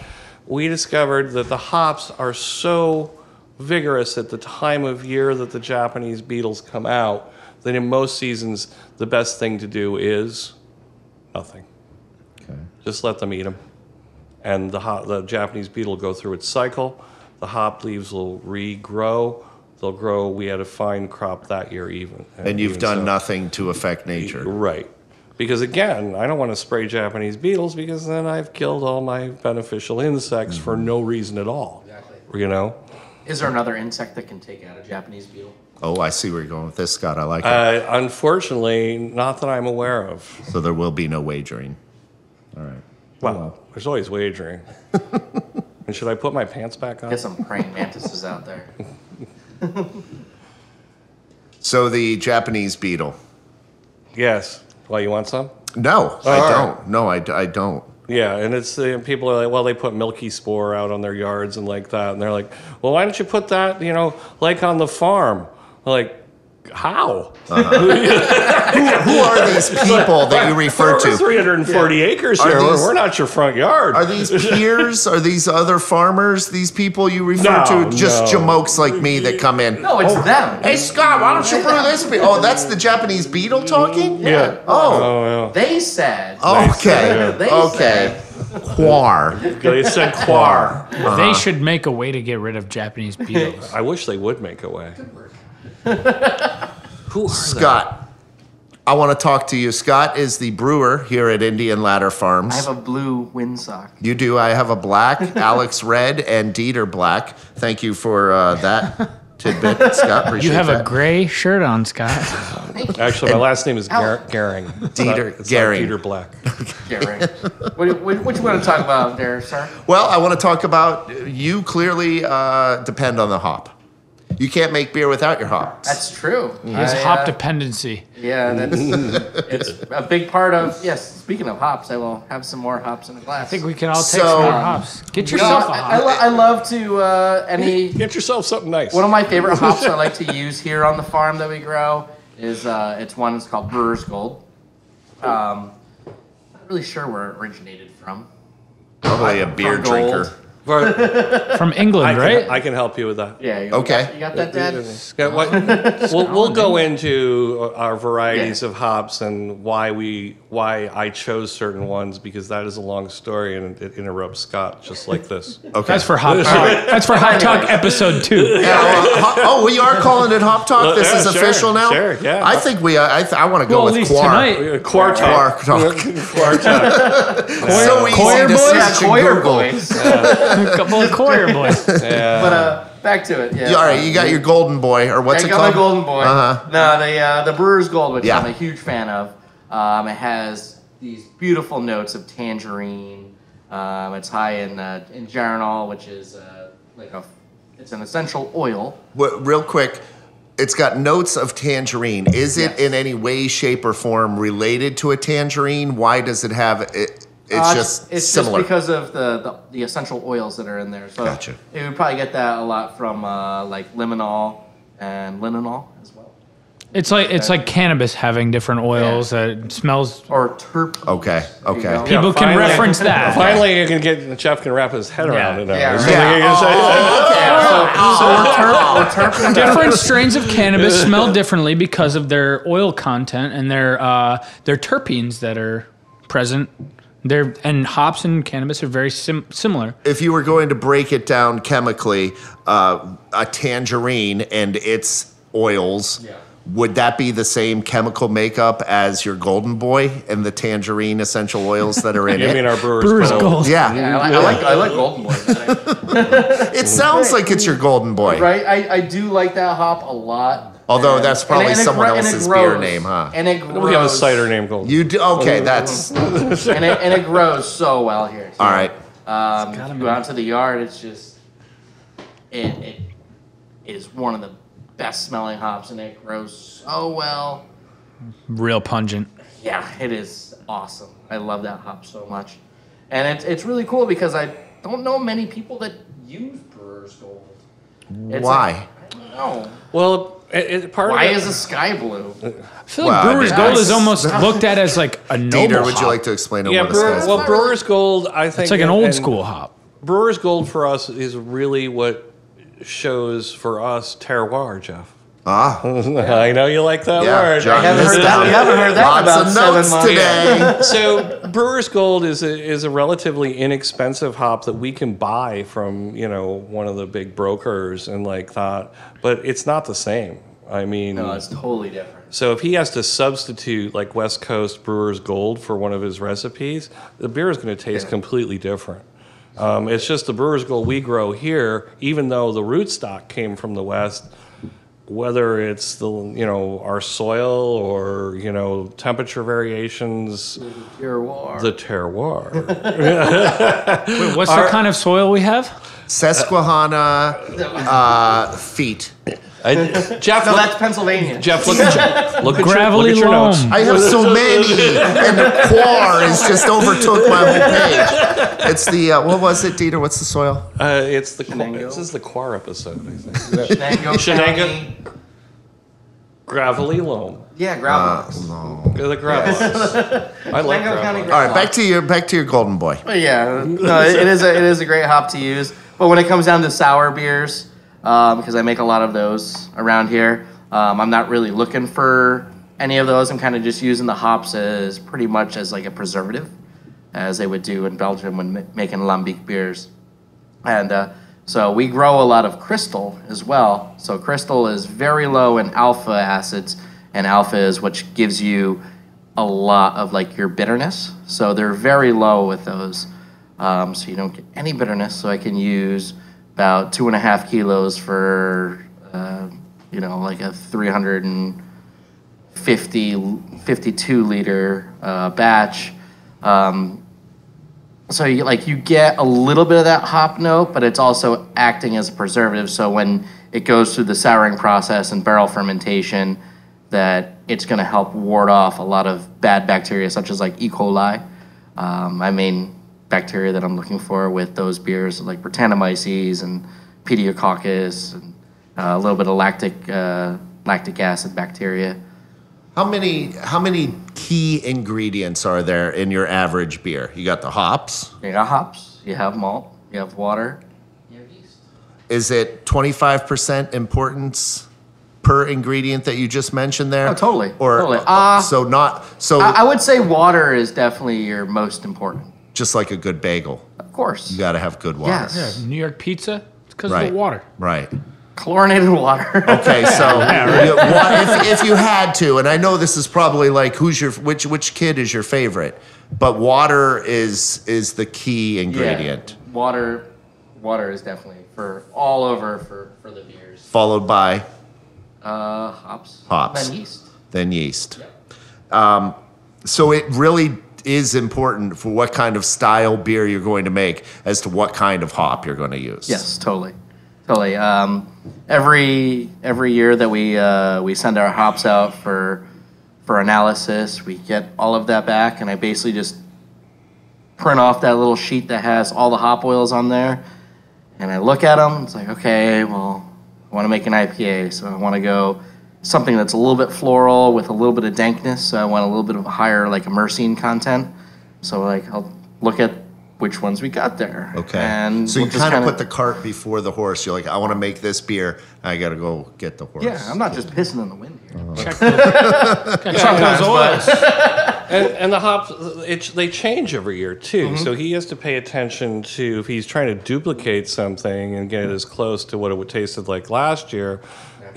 We discovered that the hops are so vigorous at the time of year that the Japanese beetles come out then in most seasons the best thing to do is nothing. Okay. Just let them eat them and the, hop, the Japanese beetle will go through its cycle. The hop leaves will regrow, they'll grow. We had a fine crop that year, even. And you've even done so. nothing to affect nature. Right. Because again, I don't want to spray Japanese beetles because then I've killed all my beneficial insects for mm-hmm. no reason at all. Exactly. You know? Is there another insect that can take out a Japanese beetle? Oh, I see where you're going with this, Scott. I like it. Uh, unfortunately, not that I'm aware of. So there will be no wagering. All right. Well, there's always wagering. and should I put my pants back on? Get some praying mantises out there. So the Japanese beetle. Yes. Well, you want some? No, I All right. don't. No, I, I don't. Yeah, and it's the people are like, well, they put milky spore out on their yards and like that, and they're like, well, why don't you put that, you know, like on the farm? Like, how? Uh-huh. Who are these people that you refer to? 340 acres here. We're- these- we're not your front yard. Are these peers? Are these other farmers? These people you refer No, to? Just no. jamokes like me that come in. No, it's oh. them. Hey Scott, why don't you brew this beer? Oh, that's the Japanese beetle talking. yeah. Oh, Oh, yeah. They said. okay, They okay. Quar. They said quar. They uh-huh. should make a way to get rid of Japanese beetles. I wish they would make a way. Who are Scott, I want to talk to you. Scott is the brewer here at Indian Ladder Farms. I have a blue windsock. You do. I have a black, Alex red, and Dieter black. Thank you for uh, that tidbit, Scott. Appreciate You have that. a gray shirt on, Scott. Actually, my last name is Ow. Gar- Garing. It's not- Dieter it's not Garing. Dieter Black. Gary. what, what, what you want to talk about there, sir? Well, I want to talk about you. Clearly, uh, depend on the hop. You can't make beer without your hops. That's true. His I, hop uh, dependency. Yeah, that's it's a big part of. Yes, speaking of hops, I will have some more hops in the glass. I think we can all take So- some more hops. Get You know, yourself a I, I, hop. lo- I love to uh, any Get yourself something nice. One of my favorite hops I like to use here on the farm that we grow is uh, it's one that's called Brewer's Gold. Um, not really sure where it originated from. Probably a beer From gold. drinker. For- From I, England, can, right? I can help you with that. Yeah. You Okay. Got, you got that, Dad? Yeah, what, we'll, we'll go into our varieties Yeah. of hops and why we why I chose certain ones because that is a long story and it interrupts Scott just like this. Okay. That's for hot talk. That's for hot talk episode two. Yeah, well, ho- oh, we are calling it Hop Talk. This Yeah, is sure, official now. sure, yeah. I think we. Uh, I, th- I want to go Well, at with least Quar. tonight. Quartar. Quar talk. Quartar. so easy Coyer to boys? search in Google. boys. A couple of Coyer boys. but uh, back to it. Yeah. All right, you got your golden boy, or what's I it got called? my golden boy. Uh-huh. No, the uh, the Brewer's Gold, which Yeah. I'm a huge fan of. Um, it has these beautiful notes of tangerine. Um, it's high in uh, in geraniol, which is uh, like a it's an essential oil. What, real quick, it's got notes of tangerine. Is it Yes. in any way, shape, or form related to a tangerine? Why does it have it? It's Uh, just it's similar. just because of the, the, the essential oils that are in there. So Gotcha. You would probably get that a lot from uh, like limonol and linalool as well, It's like it's like cannabis having different oils that it smells. or terp. okay, There you okay. go. People can finally- reference that. Finally, you can get Jeff can wrap his head around it. Yeah, right. something you can say. Yeah, so, so terp, we're terping it up. Different strains of cannabis smell differently because of their oil content and their uh, their terpenes that are present. They're, and hops and cannabis are very sim- similar. If you were going to break it down chemically, uh, a tangerine and its oils. Yeah. Would that be the same chemical makeup as your golden boy and the tangerine essential oils that are in You it? mean our brewer's, Brewer's Gold. Gold. yeah. Yeah, I like, I like I like Golden Boy. It sounds like it's your golden boy. right? I, I do like that hop a lot. Although And- that's probably and- and it someone gro- and it else's beer grows. name, huh? And it grows. We have a cider named Gold. You do okay? That's all and it, and it grows so well here. too. right. Um, if you go out to the yard, it's just it, it it is one of the best smelling hops, and it grows so well. Real pungent. Yeah, it is awesome. I love that hop so much, and it's it's really cool because I don't know many people that use Brewer's Gold. It's Why? like- I don't know. Well, it, it, part Why of it, is a sky blue? I feel like Well, I Brewer's mean, Gold is almost looked at as like a noble Dieter, would you hop. like to explain to yeah, what this Brewer, is? well, Brewer's Gold, I think It's like an old and school hop. Brewer's Gold for us is really what shows for us terroir, Jeff. Ah, I know you like that yeah. word. John I haven't heard that- down. we haven't heard that Lots about of seven notes months. today. so Brewer's Gold is a, is a relatively inexpensive hop that we can buy from you know one of the big brokers and like that, but it's not the same. I mean, No, it's totally different. so if he has to substitute like West Coast Brewer's Gold for one of his recipes, the beer is going to taste Yeah. completely different. Um, it's just the Brewer's Gold we grow here, even though the rootstock came from the West. Whether it's the you know our soil or you know temperature variations, Pure war. the terroir. Wait, what's the kind of soil we have? Susquehanna uh, feet. I, Jeff, no, look, that's Pennsylvania. Jeff, look at, look at your, look at your notes. I have so many, and the quar has just overtook my whole page. It's the uh, what was it, Dieter? What's the soil? Uh, it's the Chenango? this is the Quar episode. I think. Chenango Chenango. Gravelly loam. Yeah, gravel. Uh, They're the gravel. I like gravel. All right, back to your back to your golden boy. But yeah, no, it it is a, it is a great hop to use. But when it comes down to sour beers, um, because I make a lot of those around here, um, I'm not really looking for any of those. I'm kind of just using the hops as pretty much as like a preservative, as they would do in Belgium when ma- making lambic beers. And uh, so we grow a lot of crystal as well. So crystal is very low in alpha acids, and alpha is what gives you a lot of like your bitterness. So they're very low with those. Um, so you don't get any bitterness. So I can use about two and a half kilos for, uh, you know, like a 350, 52 liter uh, batch. Um, so you like you get a little bit of that hop note, but it's also acting as a preservative. So when it goes through the souring process and barrel fermentation, that it's going to help ward off a lot of bad bacteria, such as like E. coli. Um, my main bacteria that I'm looking for with those beers, like Brettanomyces and Pediococcus, and uh, a little bit of lactic uh, lactic acid bacteria. How many how many key ingredients are there in your average beer? You got the hops. You got hops, you have malt, you have water, you have yeast. Is it 25% importance per ingredient that you just mentioned there? Oh, totally, Or totally. Uh, so not so I, I would say water is definitely your most important. Just like a good bagel. Of course. You got to have good water. Yes. New York pizza. It's because Right. of the water. Right. Chlorinated water. Okay, so you- wa- if, if you had to, and I know this is probably like who's your which which kid is your favorite, but water is is the key ingredient, Yeah. Water water is definitely for all over for, for the beers. followed by Uh, hops. Hops. Then yeast. then yeast. Um, so it really is important for what kind of style beer you're going to make as to what kind of hop you're going to use. Yes, totally, totally. Um, every every year that we uh, we send our hops out for for analysis, we get all of that back, and I basically just print off that little sheet that has all the hop oils on there, and I look at them. It's like, okay, well, I want to make an IPA, so I want to go something that's a little bit floral with a little bit of dankness. So I want a little bit of a higher like myrcene content. So like I'll look at which ones we got there. Okay. And so you we'll just kind of put the cart before the horse. You're like, I want to make this beer. I got to go get the horse. Yeah, I'm not just pissing in the wind here. Uh-huh. Check those, check those oils. and, and the hops it, they change every year too mm-hmm. so he has to pay attention to if he's trying to duplicate something and get it as close to what it would tasted like last year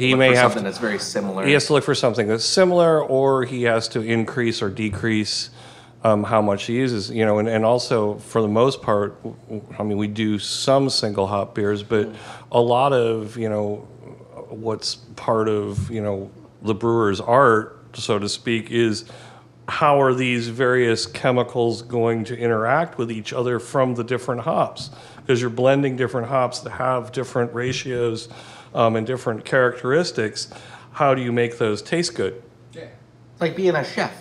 he may have something to, that's very similar. he has to look for something that's similar or he has to increase or decrease um, how much he uses you know and, and also for the most part I mean we do some single hop beers but a lot of you know what's part of you know the brewer's art so to speak is how are these various chemicals going to interact with each other from the different hops because you're blending different hops that have different ratios um, and different characteristics how do you make those taste good It's like being a chef,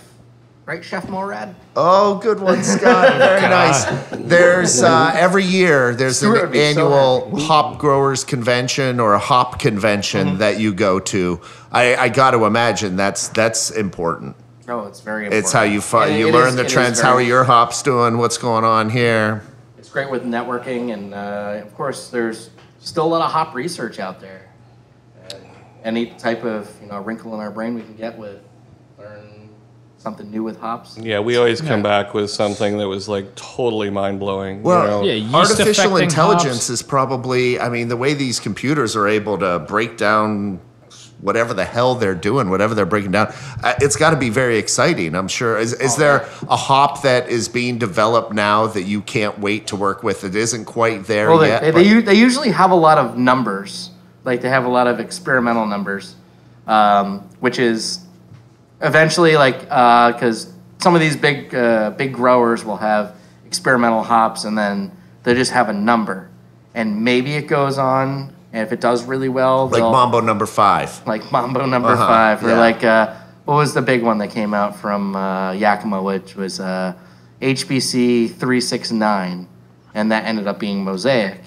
right, Chef Mo'rad? Oh, good one, Scott. Very nice. There's uh, every year there's Stuart an would be so annual hop growers convention or a hop convention Mm-hmm. that you go to. I, I got to imagine that's that's important. Oh, it's very important. It's how you fi- It- you it learn is- the trends. How are your hops doing? What's going on here? It's great with networking, and uh, of course, there's still a lot of hop research out there. any type of you know wrinkle in our brain we can get with learn something new with hops. Yeah, we always come back with something that was like totally mind blowing. Well, you know? Yeah, artificial intelligence hops. is probably. I mean, the way these computers are able to break down whatever the hell they're doing, whatever they're breaking down, uh, it's got to be very exciting. I'm sure. Is, is there a hop that is being developed now that you can't wait to work with? It isn't quite there Well, they, yet. they, they, they usually have a lot of numbers. Like they have a lot of experimental numbers, um, which is eventually like because some of these big uh, big growers will have experimental hops and then they just have a number, and maybe it goes on. And if it does really well, like Mambo number five. like Mambo number Uh-huh, five, or yeah. like uh, what was the big one that came out from uh, Yakima, which was uh, HBC three six nine, and that ended up being Mosaic,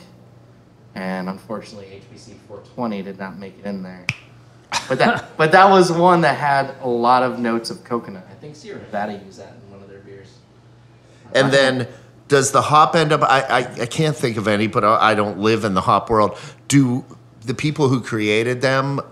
and unfortunately HBC four twenty did not make it in there. But that but that was one that had a lot of notes of coconut. I think Sierra Nevada used that in one of their beers. And then does the hop end up? I, I, I can't think of any, but I I don't live in the hop world. Do the people who created them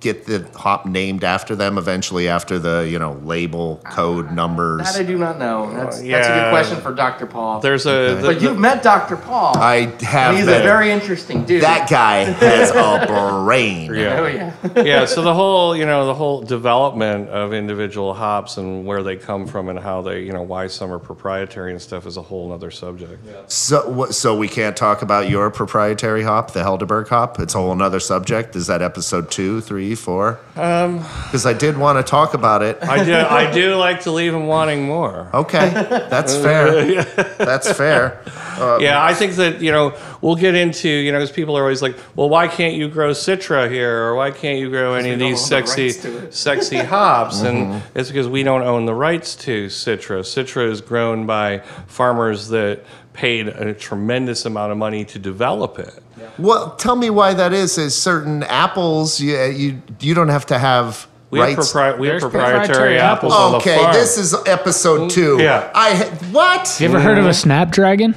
get the hop named after them eventually after the you know label code ah, numbers? That I do not know. Oh, that's, that's a good question for Dr. Paul. There's a. the- but you've met Dr. Paul. I have and he's met a very interesting dude. that guy has a brain. Yeah. Oh yeah. yeah, so the whole, you know, the whole development of individual hops and where they come from and how they, you know, why some are proprietary and stuff is a whole other subject. So so we can't talk about your proprietary hop, the Helderberg hop. It's a whole another subject. Is that episode two, three, four? Um, because I did want to talk about it. I do, I do like to leave them wanting more. Okay, that's fair. That's fair. Yeah, I think that you know we'll get into you know because people are always like, well, why can't you grow Citra here, or why can't you grow any of these own the sexy rights to it. sexy hops? And it's because we don't own the rights to Citra. Citra is grown by farmers that paid a tremendous amount of money to develop it. Well, tell me why that is. Is certain apples you uh, you, you don't have to have We have, rights. propri- we have proprietary, proprietary apples apples. on the okay, farm. this is episode two. Yeah. I what? You ever heard of a snapdragon?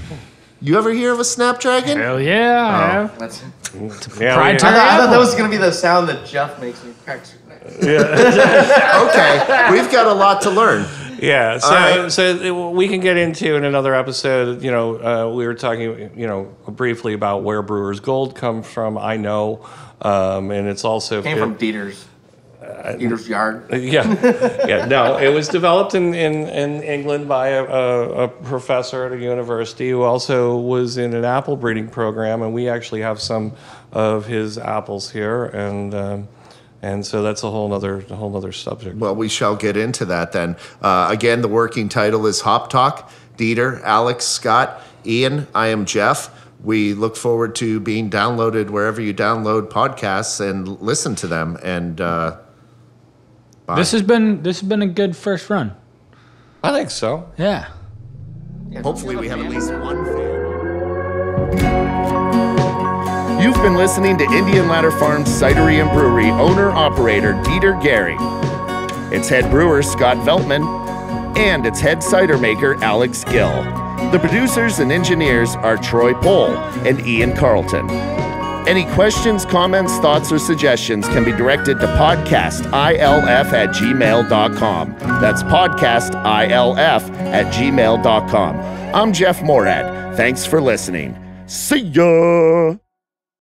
You ever hear of a snapdragon? Hell yeah, oh. I have. That's, yeah, we- I, Proprietary thought, I thought that was gonna be the sound that Jeff makes when he cracks your neck. Okay, we've got a lot to learn. Yeah, so right. so we can get into in another episode. You know, uh, we were talking, you know, briefly about where Brewers Gold comes from. I know, um, and it's also Came from Dieter's. Dieter's yard. yeah, yeah. No, it was developed in, in, in England by a, a, a professor at a university who also was in an apple breeding program, and we actually have some of his apples here, and um, and so that's a whole other a whole other subject. Well, we shall get into that then. Uh, again, the working title is Hop Talk. Dieter, Alex, Scott, Ian, I am Jeff. We look forward to being downloaded wherever you download podcasts and listen to them. And uh, This has been this has been a good first run. I think so. Yeah. hopefully, we have at least one fan. You've been listening to Indian Ladder Farms Cidery and Brewery owner operator Dieter Gehring, its head brewer Scott Veltman, and its head cider maker Alex Gill. The producers and engineers are Troy Pohl and Ian Carlton. Any questions, comments, thoughts, or suggestions can be directed to podcastilf at gmail.com. That's podcastilf at gmail.com. I'm Jeff Mo'rad. Thanks for listening. See ya!